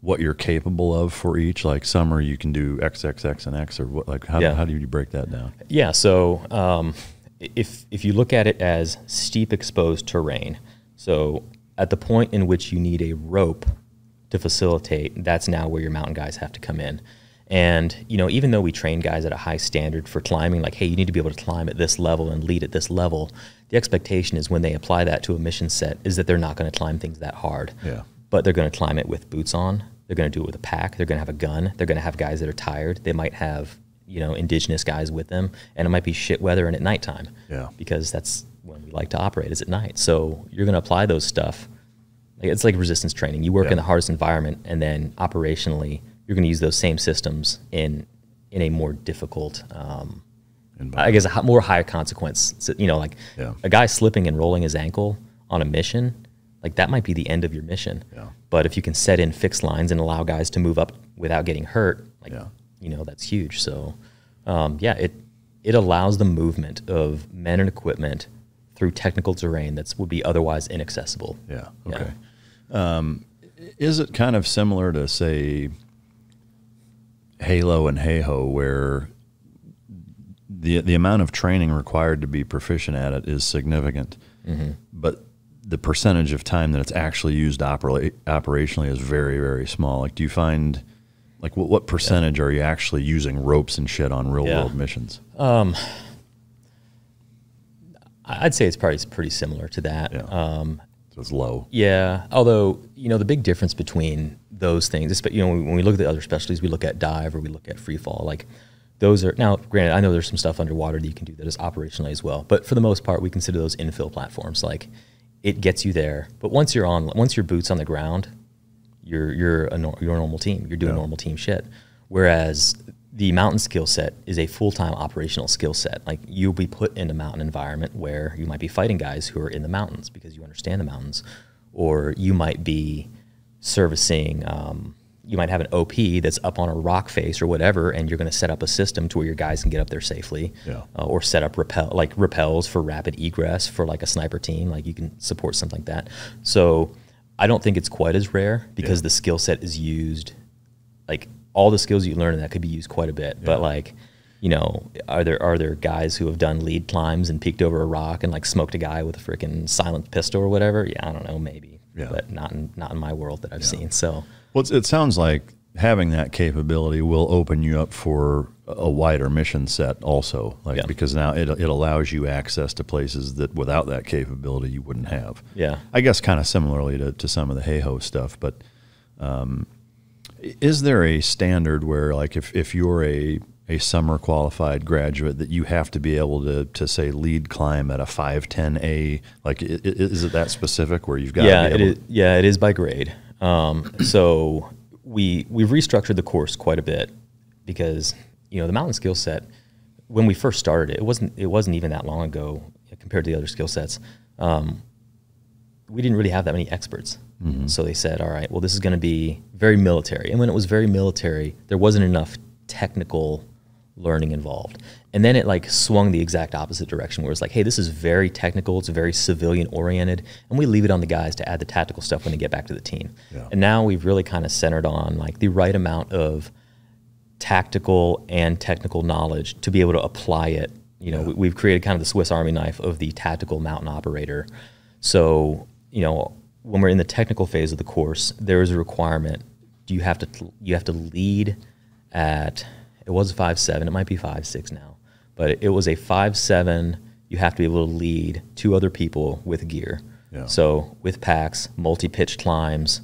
what you're capable of for each? Like summer, you can do X, X, X, and X, or what? Like how, Yeah. how do you break that down? Yeah. So um, if if you look at it as steep exposed terrain, so at the point in which you need a rope to facilitate, that's now where your mountain guys have to come in. And you know, even though we train guys at a high standard for climbing, like, hey, you need to be able to climb at this level and lead at this level, the expectation is when they apply that to a mission set is that they're not going to climb things that hard. Yeah. But they're going to climb it with boots on. They're going to do it with a pack. They're going to have a gun. They're going to have guys that are tired. They might have you know indigenous guys with them, and it might be shit weather and at nighttime. Yeah. Because that's when we like to operate is at night. So you're going to apply those stuff. It's like resistance training. You work Yeah. in the hardest environment, and then operationally, you're going to use those same systems in in a more difficult. Um, I guess a more higher consequence. So, you know, like Yeah. a guy slipping and rolling his ankle on a mission, like that might be the end of your mission. Yeah. But if you can set in fixed lines and allow guys to move up without getting hurt, like Yeah. you know, that's huge. So, um, yeah, it it allows the movement of men and equipment through technical terrain that would be otherwise inaccessible. Yeah. Yeah. Okay. Um, is it kind of similar to say Halo and HAHO, where the the amount of training required to be proficient at it is significant, but the percentage of time that it's actually used opera- operationally is very very small. Like, do you find like what, what percentage are you actually using ropes and shit on real Yeah. world missions? I- I'd say it's probably pretty similar to that. Yeah. Um, So it's low. Yeah, although you know the big difference between those things, you know, when we look at the other specialties, we look at dive or we look at free fall. Like those are now, granted, I know there's some stuff underwater that you can do that is operationally as well, but for the most part, we consider those infill platforms. Like it gets you there, but once you're on, once your boots on the ground, you're you're a nor- you're a normal team. You're doing Yeah. normal team shit. Whereas the mountain skill set is a full time operational skill set. Like you'll be put in a mountain environment where you might be fighting guys who are in the mountains because you understand the mountains, or you might be servicing. Um, you might have an OP that's up on a rock face or whatever, and you're going to set up a system to where your guys can get up there safely, Yeah. uh, or set up rappel like rappels for rapid egress for like a sniper team. Like you can support something like that. So I don't think it's quite as rare because Yeah. the skill set is used like all the skills you learn in that could be used quite a bit. But like, you know, are there are there guys who have done lead climbs and peeked over a rock and like smoked a guy with a freaking silent pistol or whatever? Yeah, I don't know, maybe. Yeah. But not in not in my world that I've seen. So Well, it sounds like having that capability will open you up for a wider mission set, also. Like Yeah. because now it it allows you access to places that without that capability you wouldn't have. yeah. I guess kind of similarly to, to some of the HAHO stuff, but um, is there a standard where, like, if, if you're a a summer qualified graduate, that you have to be able to, to say lead climb at a 510A? Like, is it that specific where you've got yeah, to it be able is. Yeah, it is by grade. Um, so we we've restructured the course quite a bit because you know the mountain skill set when we first started it, it wasn't it wasn't even that long ago compared to the other skill sets. Um, we didn't really have that many experts. So they said, all right, well, this is going to be very military. And when it was very military, there wasn't enough technical learning involved. And then it like swung the exact opposite direction where it's like, hey, this is very technical, it's very civilian oriented, and we leave it on the guys to add the tactical stuff when they get back to the team. Yeah. And now we've really kind of centered on like the right amount of tactical and technical knowledge to be able to apply it. You know, we, we've created kind of the Swiss Army knife of the tactical mountain operator. So, you know, when we're in the technical phase of the course, there is a requirement. Do you have to you have to lead at it was five seven, it might be five six now, but it was a five seven. You have to be able to lead two other people with gear. Yeah. So with packs, multi pitch climbs,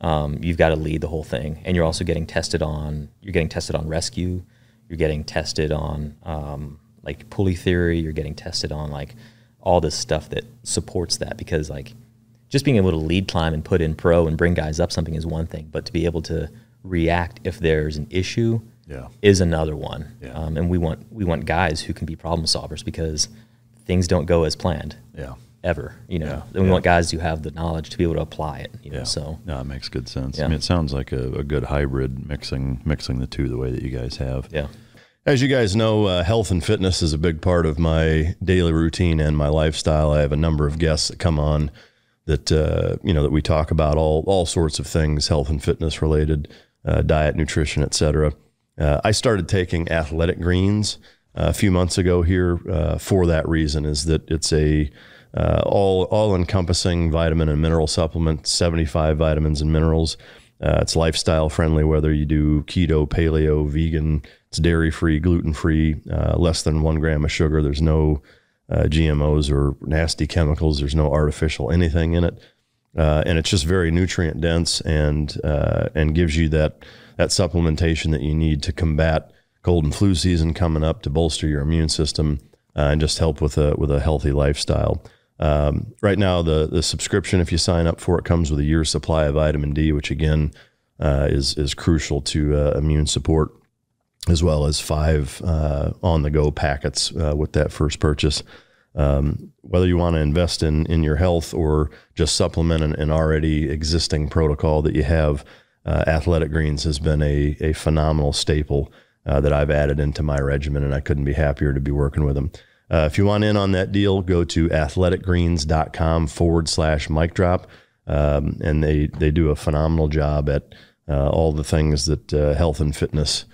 um, you've got to lead the whole thing, and you're also getting tested on. You're getting tested on rescue. You're getting tested on um, like pulley theory. You're getting tested on like all this stuff that supports that because like just being able to lead climb and put in pro and bring guys up something is one thing, but to be able to react if there's an issue Yeah. is another one. Yeah. Um, and we want we want guys who can be problem solvers because things don't go as planned Yeah. ever. You know, Yeah. and we want guys who have the knowledge to be able to apply it. You know, Yeah. so no, it makes good sense. I mean, it sounds like a, a good hybrid mixing mixing the two the way that you guys have. yeah, As you guys know, uh, health and fitness is a big part of my daily routine and my lifestyle. I have a number of guests that come on that uh, you know that we talk about all all sorts of things, health and fitness related, uh, diet, nutrition, etc. Uh, I started taking athletic greens uh, a few months ago here uh, for that reason. Is that it's a uh, all all encompassing vitamin and mineral supplement, seventy five vitamins and minerals. It's lifestyle friendly, whether you do keto, paleo, vegan. It's dairy free, gluten free, less than one gram of sugar. There's no uh, GMOs or nasty chemicals. There's no artificial anything in it, uh, and it's just very nutrient dense and uh, and gives you that that supplementation that you need to combat cold and flu season coming up to bolster your immune system uh, and just help with a with a healthy lifestyle. Um, right now, the the subscription, if you sign up for it, comes with a year's supply of vitamin D, which again uh, is is crucial to uh, immune support, as well as five uh, on the go packets uh, with that first purchase. Um, whether you want to invest in in your health or just supplement an, an already existing protocol that you have, uh, Athletic Greens has been a a phenomenal staple uh, that I've added into my regimen, and I couldn't be happier to be working with them. Uh, if you want in on that deal, go to athleticgreens.com forward slash Mike Drop. Um, and they, they do a phenomenal job at uh, all the things that uh, health and fitness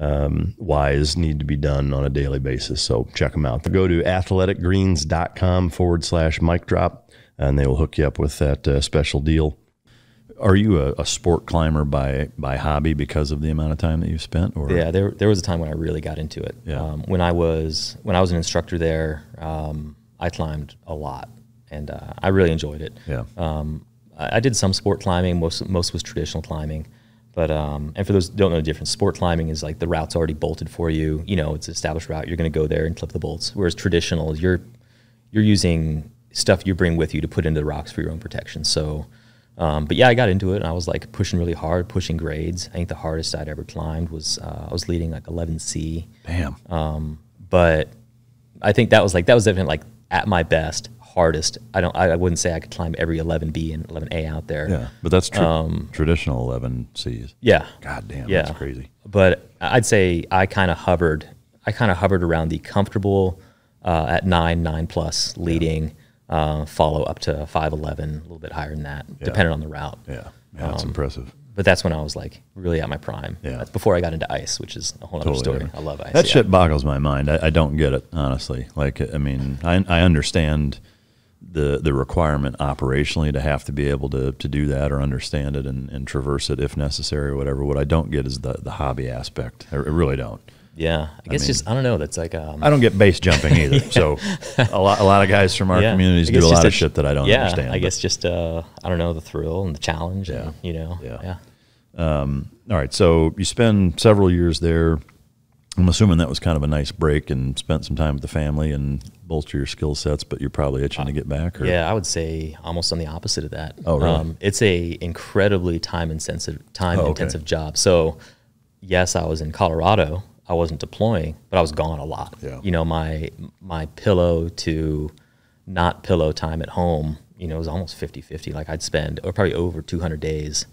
um, wise need to be done on a daily basis. So check them out. Go to athleticgreens.com forward slash Mike Drop, and they will hook you up with that uh, special deal. Are you a, a sport climber by by hobby because of the amount of time that you've spent? Or yeah. There there was a time when I really got into it. Yeah. Um, when I was when I was an instructor there, um, I climbed a lot, and uh, I really enjoyed it. yeah, Um, I, I did some sport climbing. Most most was traditional climbing, but um, and for those who don't know the difference, sport climbing is like the route's already bolted for you. You know, it's an established route. You're going to go there and clip the bolts. Whereas traditional, you're you're using stuff you bring with you to put into the rocks for your own protection. So, um, but yeah, I got into it and I was like pushing really hard, pushing grades. I think the hardest I'd ever climbed was uh, I was leading like 11C damn. but I think that was like that was definitely like at my best hardest. I don't I, I wouldn't say I could climb every 11B and 11A out there. yeah, but that's tr- traditional eleven Cs. Yeah. God damn, Yeah. that's crazy. But I'd say I kind of hovered I kind of hovered around the comfortable uh, at 9 9 plus leading uh, follow up to 511 a little bit higher than that depending on the route. Yeah, yeah, that's Um, impressive. But that's when I was like really at my prime. Yeah. That's before I got into ice, which is a whole other Totally story. different. I love ice. That yeah. shit boggles my mind. I, I don't get it honestly. Like, I mean, I, I understand the the requirement operationally to have to be able to, to do that or understand it and, and traverse it if necessary or whatever. What I don't get is the, the hobby aspect. I, I really don't. Yeah. I guess just I don't know, that's like um I don't get base jumping either. So a lot a lot of guys from our Yeah. communities do a lot of shit that I don't yeah, understand. I guess just uh, I don't know the thrill and the challenge. Yeah. And, you know. Yeah. Yeah. All right. So you spend several years there. I'm assuming that was kind of a nice break and spent some time with the family and bolster your skill sets, but you're probably itching to get back. Or? Yeah, I would say almost on the opposite of that. Oh, really? it's a incredibly time intensive time Oh, okay. intensive job. So, yes, I was in Colorado. I wasn't deploying, but I was gone a lot. Yeah. You know, my my pillow to not pillow time at home you know, was almost 50 50. Like I'd spend or probably over 200 days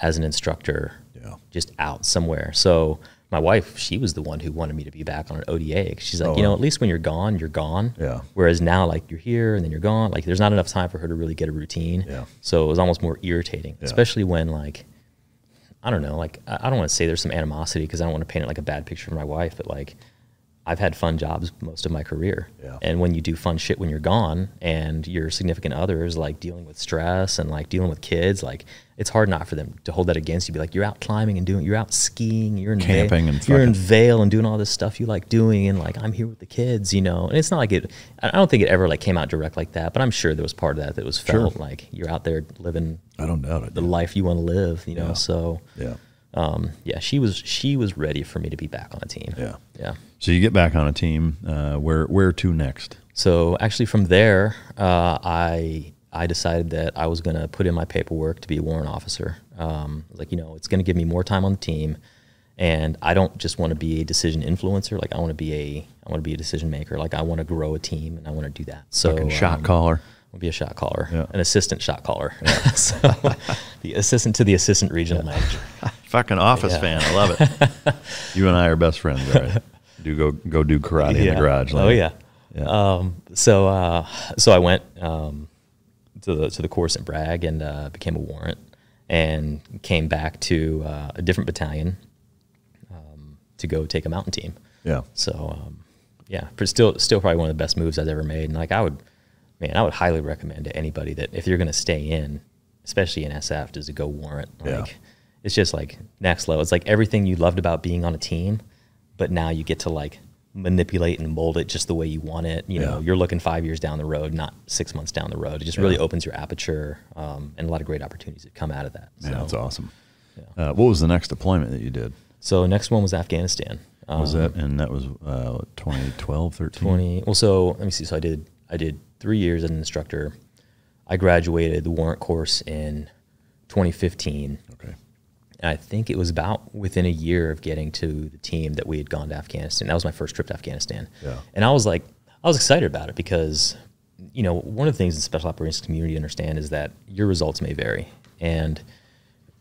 as an instructor Yeah. just out somewhere. So my wife, she was the one who wanted me to be back on an ODA. She's like, Oh, you know, at least when you're gone, you're gone. Yeah. Whereas now, like you're here and then you're gone. Like there's not enough time for her to really get a routine. Yeah. So it was almost more irritating, Yeah. especially when like, I don't know, like I don't want to say there's some animosity because I don't want to paint it like a bad picture for my wife, but like I've had fun jobs most of my career. Yeah. And when you do fun shit when you're gone and your significant other is like dealing with stress and like dealing with kids, like it's hard not for them to hold that against you. Be like, you're out climbing and doing, you're out skiing, you're in Camping Vail, and you're in Vail and doing all this stuff you like doing. And like, I'm here with the kids, you know? And it's not like it, I don't think it ever like came out direct like that, but I'm sure there was part of that that was felt like you're out there living I don't doubt it. the life you want to live, you know? Yeah. So, Yeah. um, yeah, she was, she was ready for me to be back on a team. Yeah. Yeah. So you get back on a team. Uh, where where to next? So actually, from there, uh, I I decided that I was going to put in my paperwork to be a warrant officer. Um, like you know, it's going to give me more time on the team, and I don't just want to be a decision influencer. Like I want to be a I want to be a decision maker. Like I want to grow a team, and I want to do that. So Fucking shot um, caller. I'll be a shot caller, Yeah. an assistant shot caller. so, the assistant to the assistant regional manager. Fucking Office Yeah. fan. I love it. you and I are best friends. Right. Do go go do karate in the garage. Oh yeah. Yeah. Um, so uh, so I went um, to the to the course at Bragg and uh, became a warrant and came back to uh, a different battalion um, to go take a mountain team. Yeah. So um, yeah, but still still probably one of the best moves I've ever made. And like I would, man, I would highly recommend to anybody that if you're going to stay in, especially in SF, is to go warrant. Like Yeah. it's just like next level. It's like everything you loved about being on a team, but now you get to like manipulate and mold it just the way you want it. You know, Yeah. you're looking five years down the road, not six months down the road. It just really opens your aperture, um, and a lot of great opportunities that come out of that. Man, so, that's awesome. Uh, what was the next deployment that you did? so next one was Afghanistan. Was Um, that and that was uh, 2012, 13? 20 well so let me see so i did i did three years as an instructor i graduated the warrant course in 2015 Okay. And i think it was about within a year of getting to the team that we had gone to afghanistan. That was my first trip to afghanistan. Yeah. and i was like i was excited about it because you know one of the things the special operations community understand is that your results may vary. And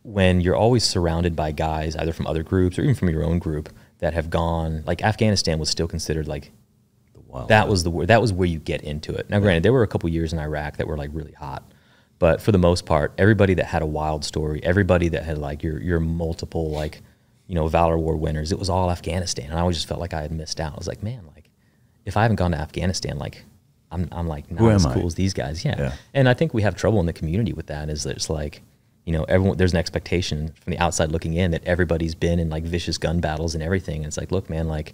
when you're always surrounded by guys either from other groups or even from your own group that have gone like afghanistan was still considered like The Wild that was the that was where you get into it. Now, granted, there were a couple years in Iraq that were like really hot, but for the most part, everybody that had a wild story, everybody that had like your your multiple like you know Valor Award winners, it was all Afghanistan, and I always just felt like I had missed out. I was like, man, like if I haven't gone to Afghanistan, like I'm I'm like not Who as I? cool as these guys, yeah. Yeah. And I think we have trouble in the community with that. Is that it's like you know everyone there's an expectation from the outside looking in that everybody's been in like vicious gun battles and everything. And it's like, look, man, like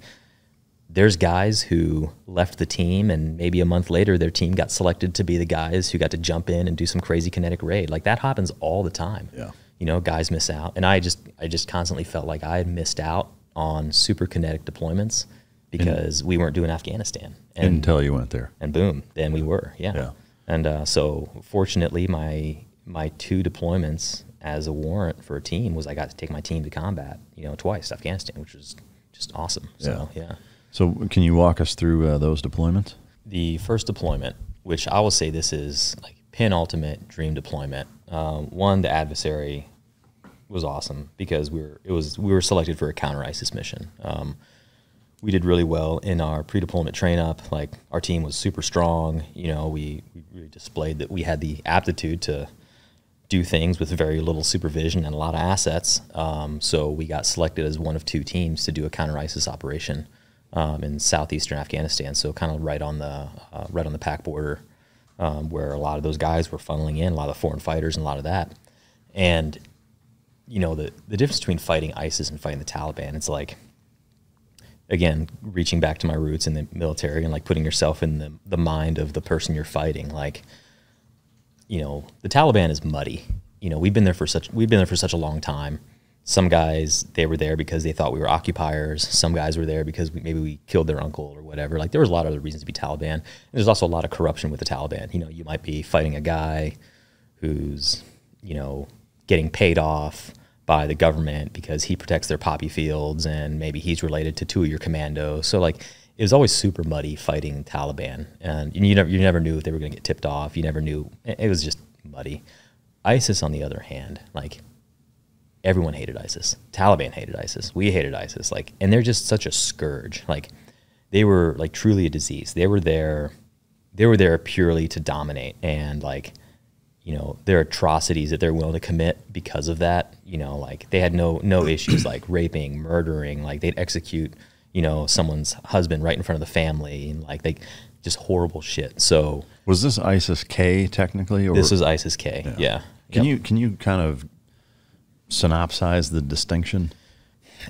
there's guys who left the team and maybe a month later their team got selected to be the guys who got to jump in and do some crazy kinetic raid like that happens all the time Yeah. you know guys miss out and i just i just constantly felt like i had missed out on super kinetic deployments because we weren't doing afghanistan and until you went there. and boom, then we were, yeah. Yeah. And uh, so, fortunately, my my two deployments as a warrant for a team was I got to take my team to combat, you know, twice Afghanistan, which was just awesome. So, yeah. So can you walk us through uh, those deployments? The first deployment, which I will say this is like penultimate dream deployment. Um, one, the adversary was awesome because we were it was we were selected for a counter ISIS mission. Um, we did really well in our pre-deployment train up. Like our team was super strong. You know, we, we really displayed that we had the aptitude to do things with very little supervision and a lot of assets. Um, so we got selected as one of two teams to do a counter ISIS operation um, in southeastern Afghanistan. So kind of right on the uh, right on the Pak border, um, where a lot of those guys were funneling in, a lot of foreign fighters and a lot of that. And you know the the difference between fighting ISIS and fighting the Taliban. It's like again reaching back to my roots in the military and like putting yourself in the the mind of the person you're fighting. Like you know the Taliban is muddy. You know we've been there for such we've been there for such a long time. Some guys they were there because they thought we were occupiers. Some guys were there because we, maybe we killed their uncle or whatever. Like there was a lot of other reasons to be Taliban. And there's also a lot of corruption with the Taliban. You know you might be fighting a guy who's you know getting paid off by the government because he protects their poppy fields and maybe he's related to two of your commandos. So like it was always super muddy fighting Taliban, and you never you never knew if they were going to get tipped off. You never knew. It it was just muddy. ISIS, on the other hand, like everyone hated ISIS. Taliban hated ISIS. We hated ISIS. Like, and they're just such a scourge. Like, they were like truly a disease. They were there. They were there purely to dominate, and like, you know, their atrocities that they're willing to commit because of that. You know, like they had no no issues like raping, murdering. Like they'd execute, you know, someone's husband right in front of the family, and like they just horrible shit. So Was this ISIS K technically, or this was ISIS K. Yeah. Can Yep. you can you kind of synopsize the distinction?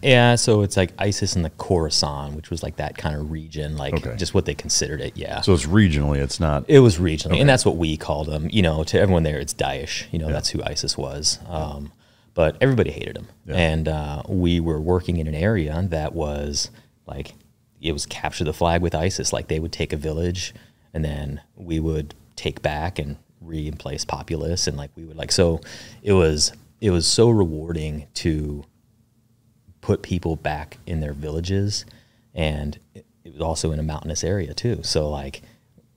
Yeah, so it's like ISIS in the Khorasan, which was like that kind of region, like Okay. just what they considered it. Yeah. So it's regionally. It's not. it was regionally, and that's what we called them. You know, to everyone there, it's Daesh. You know, that's who ISIS was. Um, but everybody hated him, and uh, we were working in an area that was like it was capture the flag with ISIS. Like they would take a village, and then we would take back and re-place populace, and like we would like so. It was it was so rewarding to put people back in their villages and it, it was also in a mountainous area too so like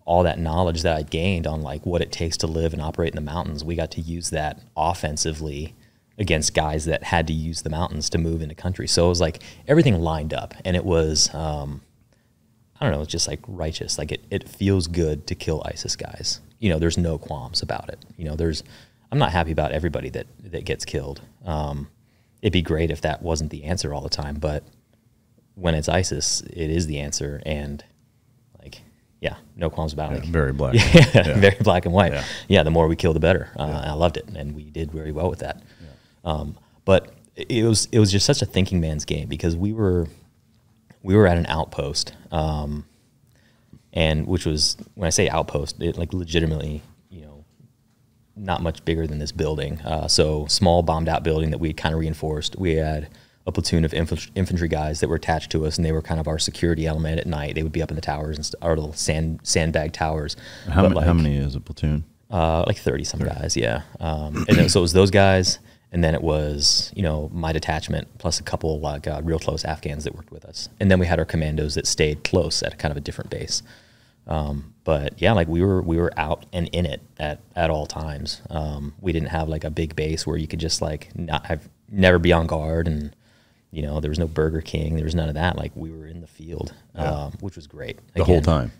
all that knowledge that i gained on like what it takes to live and operate in the mountains we got to use that offensively against guys that had to use the mountains to move into country so it was like everything lined up and it was um, I don't know, it's just like righteous. Like it, it feels good to kill ISIS guys. You know, there's no qualms about it. You know, there's, I'm not happy about everybody that, that gets killed. Um, it'd be great if that wasn't the answer all the time, but when it's ISIS, it is the answer. And like, yeah, no qualms about it. Like, very black. yeah, very black and white. Yeah. Yeah, the more we kill, the better. Uh, I loved it, and we did very well with that. Um, but it was it was just such a thinking man's game because we were we were at an outpost, um, and which was when I say outpost, it like legitimately, not much bigger than this building. Uh, so small bombed out building that we kind of reinforced. We had a platoon of infantry, infantry guys that were attached to us, and they were kind of our security element at night. They would be up in the towers and our little sand sandbag towers. How, many, how many is a platoon? uh, like 30 some guys, yeah. Um, and then, so it was those guys, and then it was, you know, my detachment plus a couple like uh, real close Afghans that worked with us. And then we had our commandos that stayed close at kind of a different base. Um, but yeah, like we were we were out and in it at, at all times. Um, we didn't have like a big base where you could just like not have never be on guard and you know there was no Burger King, there was none of that. Like we were in the field, um, which was great. The whole time.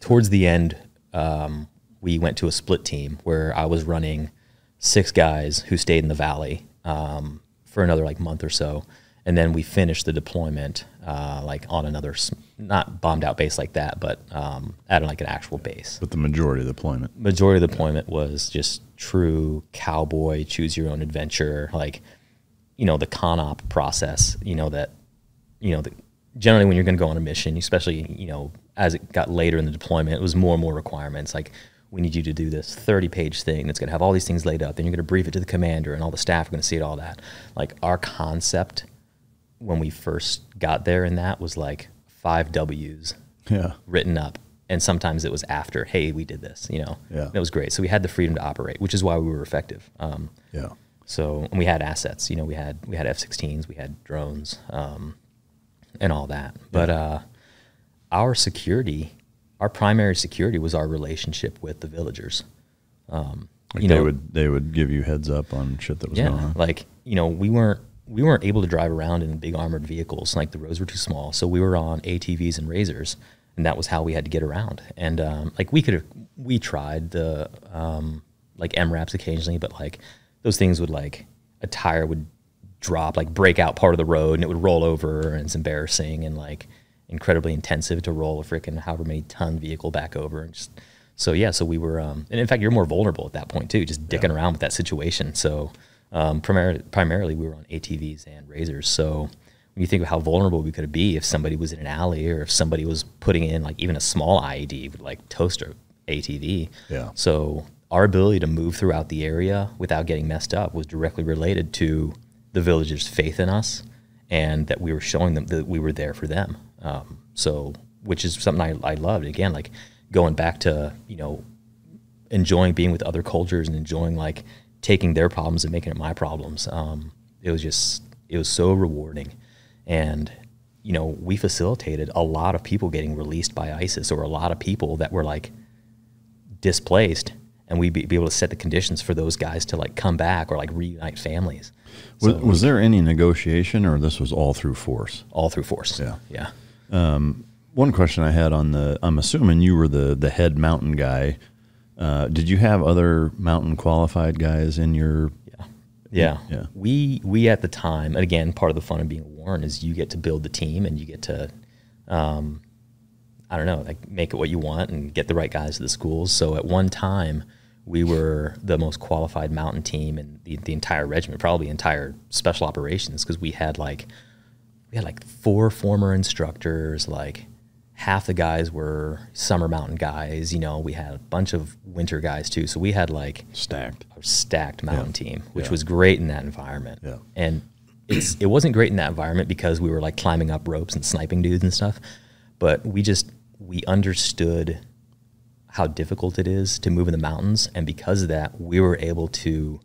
towards the end, um, we went to a split team where I was running six guys who stayed in the valley um, for another like month or so, and then we finished the deployment uh, like on another not bombed out base like that, but um, at like an actual base. But the majority of the deployment. Majority of the deployment was just true cowboy, choose your own adventure, like you know the CONOP process. You know that you know, the, generally when you're going to go on a mission, especially, you know, as it got later in the deployment, it was more and more requirements. Like, we need you to do this 30 page thing that's going to have all these things laid out. Then you're going to brief it to the commander, and all the staff are going to see it, all that. Like, our concept when we first got there in that was like five W's Yeah. written up. And sometimes it was after, hey, we did this, you know. Yeah. And it was great. So we had the freedom to operate, which is why we were effective. Um, Yeah. so and we had assets, you know, we had we had F-16s, we had drones, um, and all that. But uh, our security, our primary security was our relationship with the villagers. Um, Like you they know, would they would give you heads up on shit that was going on. like you know, we weren't we weren't able to drive around in big armored vehicles. Like the roads were too small, so we were on ATVs and razors, and that was how we had to get around. And um, like we could have, we tried the um, like MRAPs occasionally, but like those things would like a tire would drop, like break out part of the road, and it would roll over, and it's embarrassing and like incredibly intensive to roll a freaking however many ton vehicle back over and just so yeah so we were um, and in fact you're more vulnerable at that point too just dicking around with that situation so um, primarily primarily we were on atvs and razors so when you think of how vulnerable we could be if somebody was in an alley or if somebody was putting in like even a small ied would like toast a atv Yeah. so our ability to move throughout the area without getting messed up was directly related to the villagers' faith in us and that we were showing them that we were there for them. Um, so, which is something I, I loved. Again, like going back to, you know, enjoying being with other cultures and enjoying like taking their problems and making it my problems. Um, it was just, it was so rewarding. And you know, we facilitated a lot of people getting released by ISIS or a lot of people that were like displaced and we'd be, be able to set the conditions for those guys to like come back or like reunite families. Was, So- was there any negotiation, or this was all through force? all through force. Yeah. Yeah. One question I had on the, I'm assuming you were the the head mountain guy. Uh, did you have other mountain qualified guys in your? Yeah. Yeah. Yeah. We we at the time, and again, part of the fun of being a warrant is you get to build the team and you get to um, I don't know, like make it what you want and get the right guys to the schools. So at one time we were the most qualified mountain team in the, the entire regiment, probably entire special operations, because we had like we had like four former instructors, like half the guys were summer mountain guys, you know, we had a bunch of winter guys too. So we had like Stacked. a stacked mountain team, which Yeah. was great in that environment. Yeah. And it's it wasn't great in that environment because we were like climbing up ropes and sniping dudes and stuff. But we just we understood how difficult it is to move in the mountains, and because of that, we were able to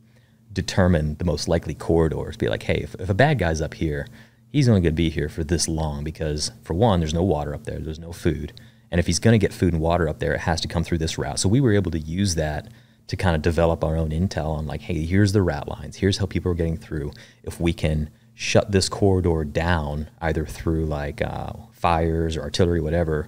determine the most likely corridors. Be like, hey, if, if a bad guy's up here, he's only going to be here for this long because, for one, there's no water up there, there's no food, and if he's going to get food and water up there, it has to come through this route. So we were able to use that to kind of develop our own intel on like, hey, here's the route lines, here's how people are getting through. If we can shut this corridor down, either through like uh, fires or artillery, whatever,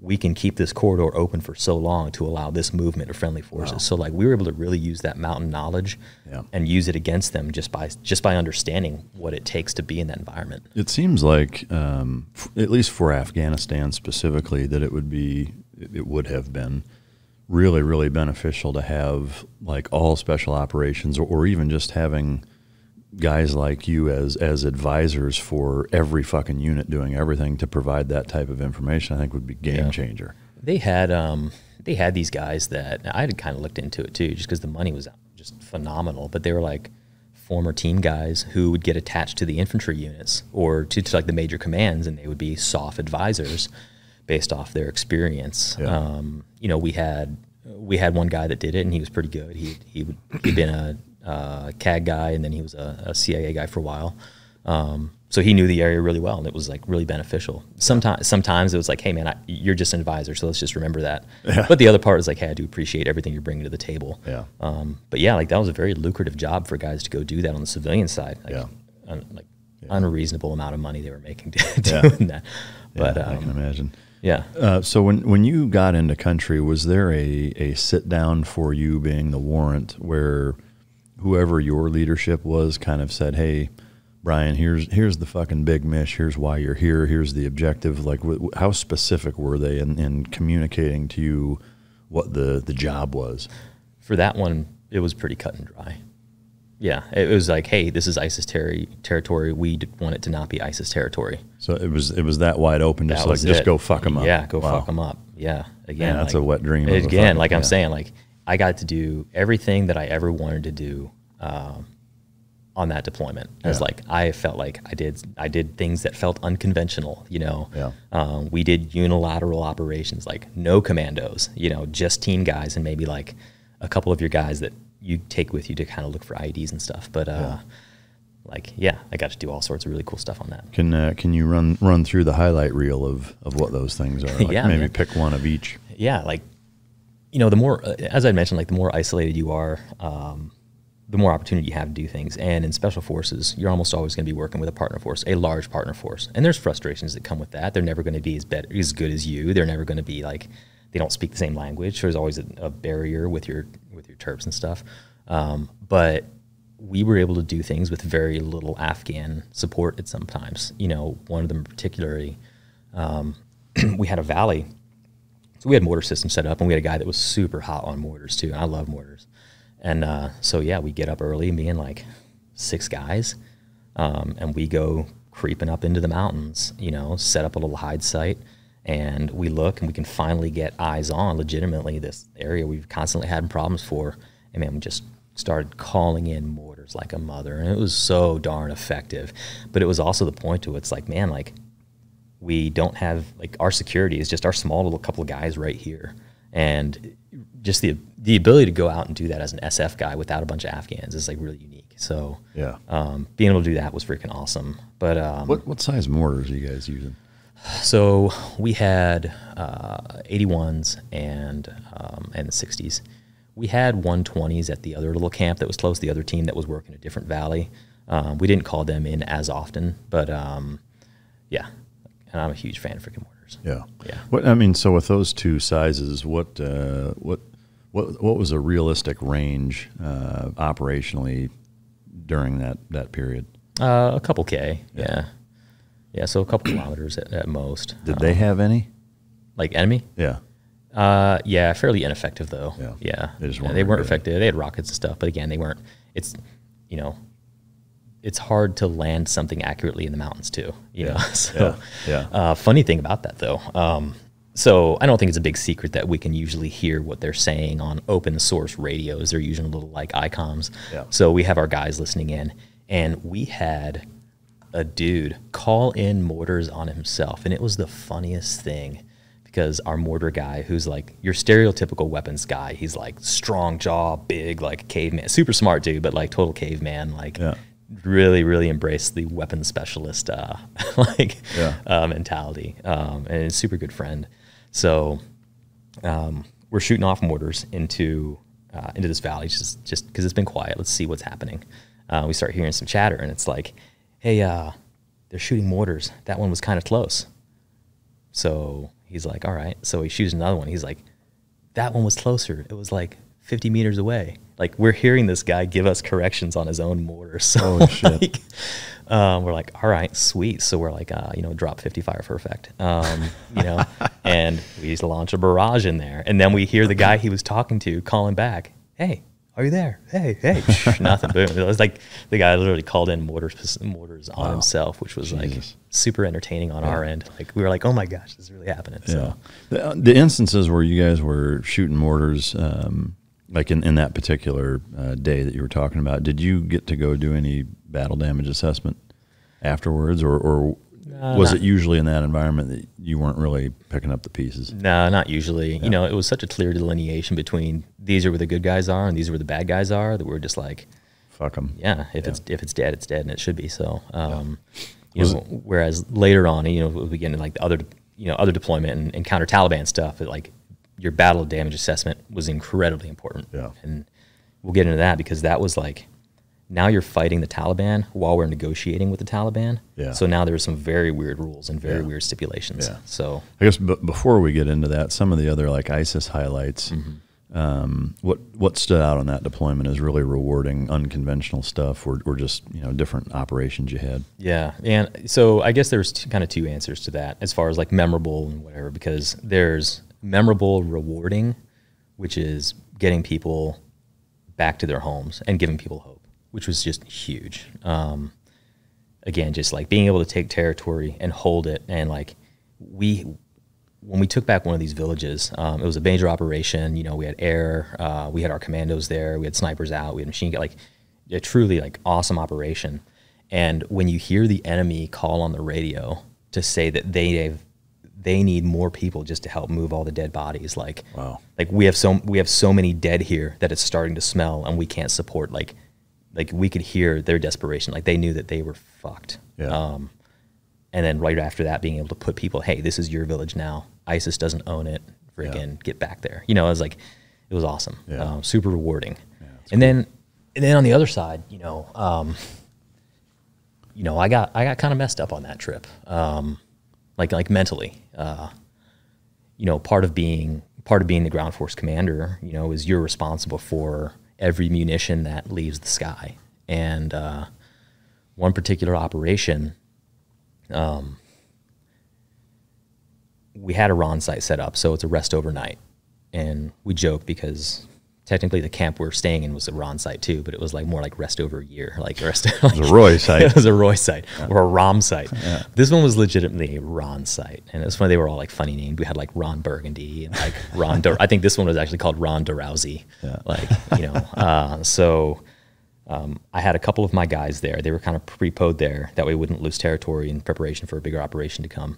we can keep this corridor open for so long to allow this movement of friendly forces. So like we were able to really use that mountain knowledge Yeah. and use it against them just by just by understanding what it takes to be in that environment. It seems like, um, f- at least for Afghanistan specifically, that it would be, it it would have been really, really beneficial to have like all special operations, or, or even just having guys like you as as advisors for every fucking unit doing everything to provide that type of information. I think would be game Yeah. changer. They had um, they had these guys that I had kind of looked into it too, just because the money was just phenomenal. But they were like former team guys who would get attached to the infantry units or to, to like the major commands, and they would be soft advisors based off their experience. Yeah. Um, you know, we had we had one guy that did it, and he was pretty good. He he would he'd been a uh, CAG guy, and then he was a, a CIA guy for a while. Um, so he knew the area really well, and it was like really beneficial. Sometimes, sometimes it was like, "Hey, man, I, you're just an advisor, so let's just remember that." But the other part was like, "Hey, I do appreciate everything you're bringing to the table." Yeah. Um, but yeah, like that was a very lucrative job for guys to go do that on the civilian side. Like, Yeah. un, like unreasonable amount of money they were making Yeah. doing that. But yeah, I can um, imagine. yeah, Uh, so when when you got into country, was there a, a sit down for you being the warrant where whoever your leadership was kind of said, "Hey, Bryan, here's here's the fucking big mish. Here's why you're here. Here's the objective." Like, how specific were they in, in communicating to you what the the job was? for that one, it was pretty cut and dry. Yeah, it was like, "Hey, this is ISIS terri- territory. We d- want it to not be ISIS territory." So it was it was that wide open, just That like just it. go fuck them up. Yeah, go Wow. fuck them up. Yeah, again, that's like- a wet dream Again, like I'm saying, like I got to do everything that I ever wanted to do um, on that deployment. As Yeah. like I felt like I did, I did things that felt unconventional. You know, Yeah. um, we did unilateral operations, like no commandos. You know, just team guys and maybe like a couple of your guys that you take with you to kind of look for IEDs and stuff. But uh, like, yeah, I got to do all sorts of really cool stuff on that. Can uh, can you run run through the highlight reel of, of what those things are? Like Yeah, maybe man. pick one of each. yeah, like you know, the more uh, as I mentioned, like the more isolated you are, um, the more opportunity you have to do things. And in special forces, you're almost always going to be working with a partner force, a large partner force. And there's frustrations that come with that. They're never going to be as better, as good as you. They're never going to be like they don't speak the same language. There's always a, a barrier with your with your terps and stuff. Um, but we were able to do things with very little Afghan support at sometimes. You know, one of them particularly, um, we had a valley so we had mortar systems set up, and we had a guy that was super hot on mortars too. And I love mortars. And uh, so yeah, we get up early, me and like six guys, um, and we go creeping up into the mountains. You know, set up a little hide site, and we look, and we can finally get eyes on legitimately this area we've constantly had problems for. And man, we just started calling in mortars like a mother, and it was so darn effective. But it was also the point to it's like man, like we don't have like our security is just our small little couple of guys right here and just the the ability to go out and do that as an SF guy without a bunch of Afghans is like really unique. So Yeah. um, being able to do that was freaking awesome. But um, What what size mortars are you guys using? so we had uh, 81s and um, and the 60s. We had 120s at the other little camp that was close. The other team that was working a different valley. Um, we didn't call them in as often, but um, yeah. And I'm a huge fan of freaking mortars. Yeah. Yeah. What I mean, so with those two sizes, what uh, what what what was a realistic range uh, operationally during that that period? Uh, a couple K, yeah, yeah. So a couple kilometers at, at most. Did Uh, they have any? like enemy? Yeah. Uh, yeah, fairly ineffective though. Yeah. yeah. They just Yeah, they weren't effective. They had rockets and stuff, but again, they weren't. It's, you know, it's hard to land something accurately in the mountains too. You know, so Yeah. Uh, funny thing about that though. Um, so I don't think it's a big secret that we can usually hear what they're saying on open source radios. They're using little like Icoms. Yeah. So we have our guys listening in, and we had a dude call in mortars on himself, and it was the funniest thing because our mortar guy, who's like your stereotypical weapons guy, he's like strong jaw, big, like caveman, super smart dude, but like total caveman, like Yeah. Really, really embraced the weapon specialist uh, like Yeah. uh, mentality, um, and a super good friend. So um, we're shooting off mortars into uh, into this valley just just because it's been quiet. Let's see what's happening. Uh, we start hearing some chatter, and it's like, "Hey, uh, they're shooting mortars. That one was kind of close." So he's like, "All right." So he shoots another one. He's like, "That one was closer. It was like 50 meters away." Like we're hearing this guy give us corrections on his own mortar. So like, um, we're like, all right, sweet. So we're like, uh, you know, drop 50 fire for effect, um, you know, and we just launch a barrage in there. And then we hear the guy he was talking to calling back, hey, are you there? Hey, hey, nothing. Boom. It was like the guy literally called in mortars, mortars on himself, which was like super entertaining on our end. Like we were like, oh my gosh, this is really happening. Yeah. So The, the instances where you guys were shooting mortars, um, like in, in that particular uh, day that you were talking about, did you get to go do any battle damage assessment afterwards, or, or was not- it usually in that environment that you weren't really picking up the pieces? No, not usually. You know, it was such a clear delineation between these are where the good guys are and these are where the bad guys are that we're just like, Fuck them. yeah, if it's if it's dead, it's dead, and it should be so. Um, You Was know, whereas later on, you know, we get into like the other, you know, other deployment and, and counter Taliban stuff. It, like your battle damage assessment was incredibly important. Yeah. and we'll get into that because that was like now you're fighting the Taliban while we're negotiating with the Taliban. Yeah. So now there's some very weird rules and very Yeah. weird stipulations. Yeah. So I guess b- before we get into that, some of the other like ISIS highlights. Mm-hmm. Um, what what stood out on that deployment is really rewarding unconventional stuff, or, or just you know different operations you had. Yeah, and so I guess there's two, kind of two answers to that as far as like memorable and whatever, because there's memorable rewarding, which is getting people back to their homes and giving people hope, which was just huge. Um, again, just like being able to take territory and hold it, and like we when we took back one of these villages, um, it was a major operation. You know, we had air, uh, we had our commandos there, we had snipers out, we had machine gun, like a truly like awesome operation. And when you hear the enemy call on the radio to say that they they need more people just to help move all the dead bodies, like Wow. like we have so we have so many dead here that it's starting to smell, and we can't support like like we could hear their desperation, like they knew that they were fucked. Yeah. Um, and then right after that, being able to put people, hey, this is your village now. ISIS doesn't own it. Freaking get back there. You know, it was like, it was awesome. Yeah. Um, super rewarding. and then, and then on the other side, you know, um, you know, I got I got kind of messed up on that trip, um, like like mentally. Uh, you know, part of being part of being the ground force commander, you know, is you're responsible for every munition that leaves the sky. And uh, one particular operation, um, we had a RON site set up, so it's a rest overnight. And we joke because technically the camp we are staying in was a RON site too, but it was like more like rest over a year, like rest. It was a Roy site. it was a Roy site or a ROM site. This one was legitimately a Ron site, and it's funny they were all like funny named. We had like Ron Burgundy and like Ron. I think this one was actually called Ron DeRousey. Like you know, uh, so um, I had a couple of my guys there. They were kind of pre-poed there that way we wouldn't lose territory in preparation for a bigger operation to come.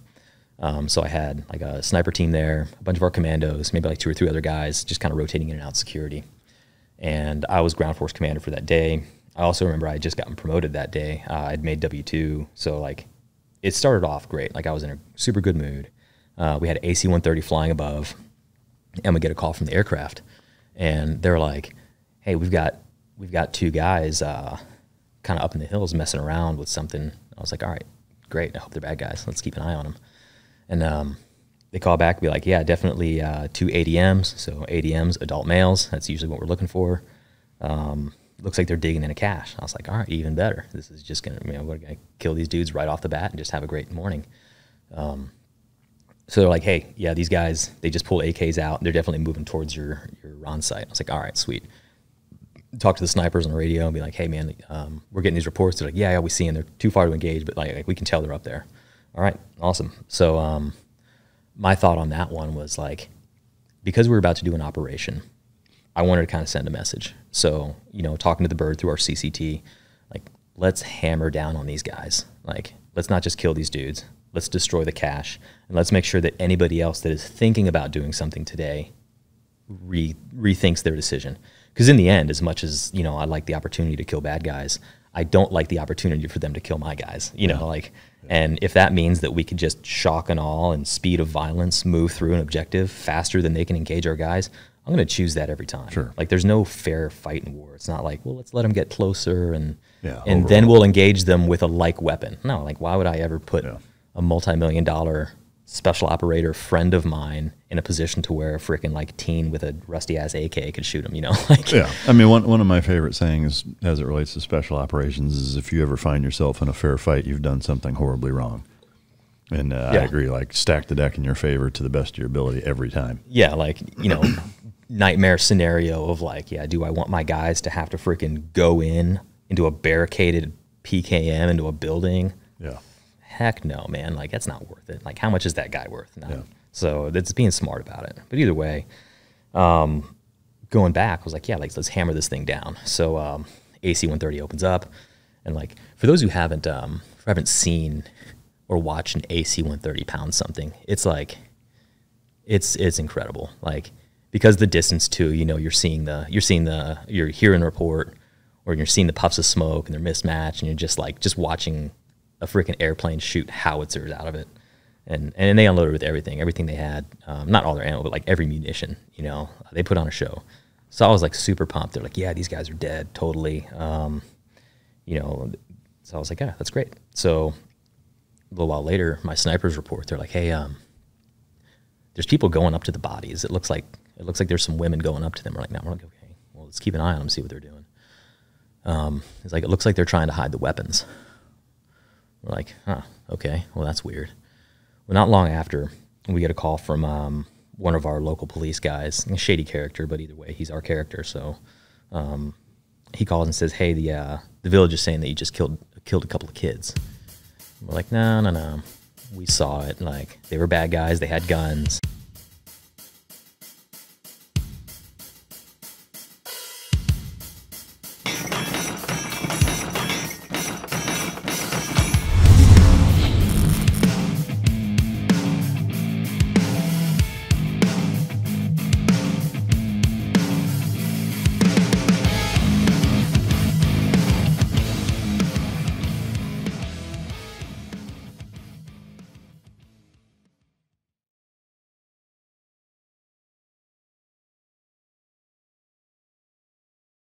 Um, so I had like a sniper team there, a bunch of our commandos, maybe like two or three other guys, just kind of rotating in and out security. And I was ground force commander for that day. I also remember I had just gotten promoted that day. Uh, I'd made W two, so like it started off great. Like I was in a super good mood. Uh, we had AC 130 flying above, and we get a call from the aircraft, and they're like, "Hey, we've got we've got two guys uh, kind of up in the hills messing around with something." I was like, "All right, great. I hope they're bad guys. Let's keep an eye on them." And um, they call back and be like, "Yeah, definitely uh, two ADMs. So ADMs, adult males. That's usually what we're looking for." Um, looks like they're digging in a cache. I was like, all right, even better. This is just gonna, you know, we're gonna kill these dudes right off the bat and just have a great morning. Um, so they're like, hey, yeah, these guys, they just pulled AKs out. They're definitely moving towards your your RON site. I was like, all right, sweet. Talk to the snipers on the radio and be like, hey, man, um, we're getting these reports. They're like, yeah, yeah, we see them. They're too far to engage, but like, like we can tell they're up there. All right, awesome. So um, my thought on that one was like, because we were about to do an operation, I wanted to kind of send a message. So, you know, talking to the bird through our CCT, like, let's hammer down on these guys. Like, let's not just kill these dudes. Let's destroy the cache And let's make sure that anybody else that is thinking about doing something today re- rethinks their decision. Because in the end, as much as, you know, I like the opportunity to kill bad guys, I don't like the opportunity for them to kill my guys. You know, like, and if that means that we could just shock and awe and speed of violence move through an objective faster than they can engage our guys, I'm going to choose that every time. Sure. Like there's no fair fight in war. It's not like, well, let's let them get closer and Yeah, and then we'll engage them with a like weapon. No, like why would I ever put Yeah. a multi-million dollar special operator friend of mine in a position to where a freaking like teen with a rusty ass AK could shoot him, you know? like Yeah, I mean, one one of my favorite sayings as it relates to special operations is if you ever find yourself in a fair fight, you've done something horribly wrong. And uh, I agree. Like stack the deck in your favor to the best of your ability every time. yeah, like, you know, nightmare scenario of like, yeah, do I want my guys to have to freaking go in into a barricaded PKM into a building? Yeah, heck no, man. Like that's not worth it. Like how much is that guy worth? None. Yeah. So that's being smart about it. But either way, um, going back, I was like, yeah, like let's hammer this thing down. So um, AC 130 opens up, and like for those who haven't um, who haven't seen or watched an AC 130 pound something, it's like it's it's incredible. Like because the distance too, you know, you're seeing the you're seeing the you're hearing report or you're seeing the puffs of smoke and they're mismatched and you're just like just watching a freaking airplane shoot howitzers out of it. And and they unloaded with everything, everything they had, um, not all their ammo, but like every munition, you know, they put on a show. So I was like super pumped. They're like, yeah, these guys are dead, totally. Um, you know, so I was like, yeah, that's great. So a little while later, my snipers report. They're like, hey, um, there's people going up to the bodies. It looks like it looks like there's some women going up to them. We're like, no, we're like, okay, well, let's keep an eye on them, see what they're doing. Um, it's like it looks like they're trying to hide the weapons. We're like, huh, okay, well, that's weird. Well, not long after, we get a call from um, one of our local police guys, a shady character, but either way, he's our character. So um, he calls and says, hey, the uh, the village is saying that you just killed killed a couple of kids. We're like, no, no, no. We saw it. Like they were bad guys. They had guns.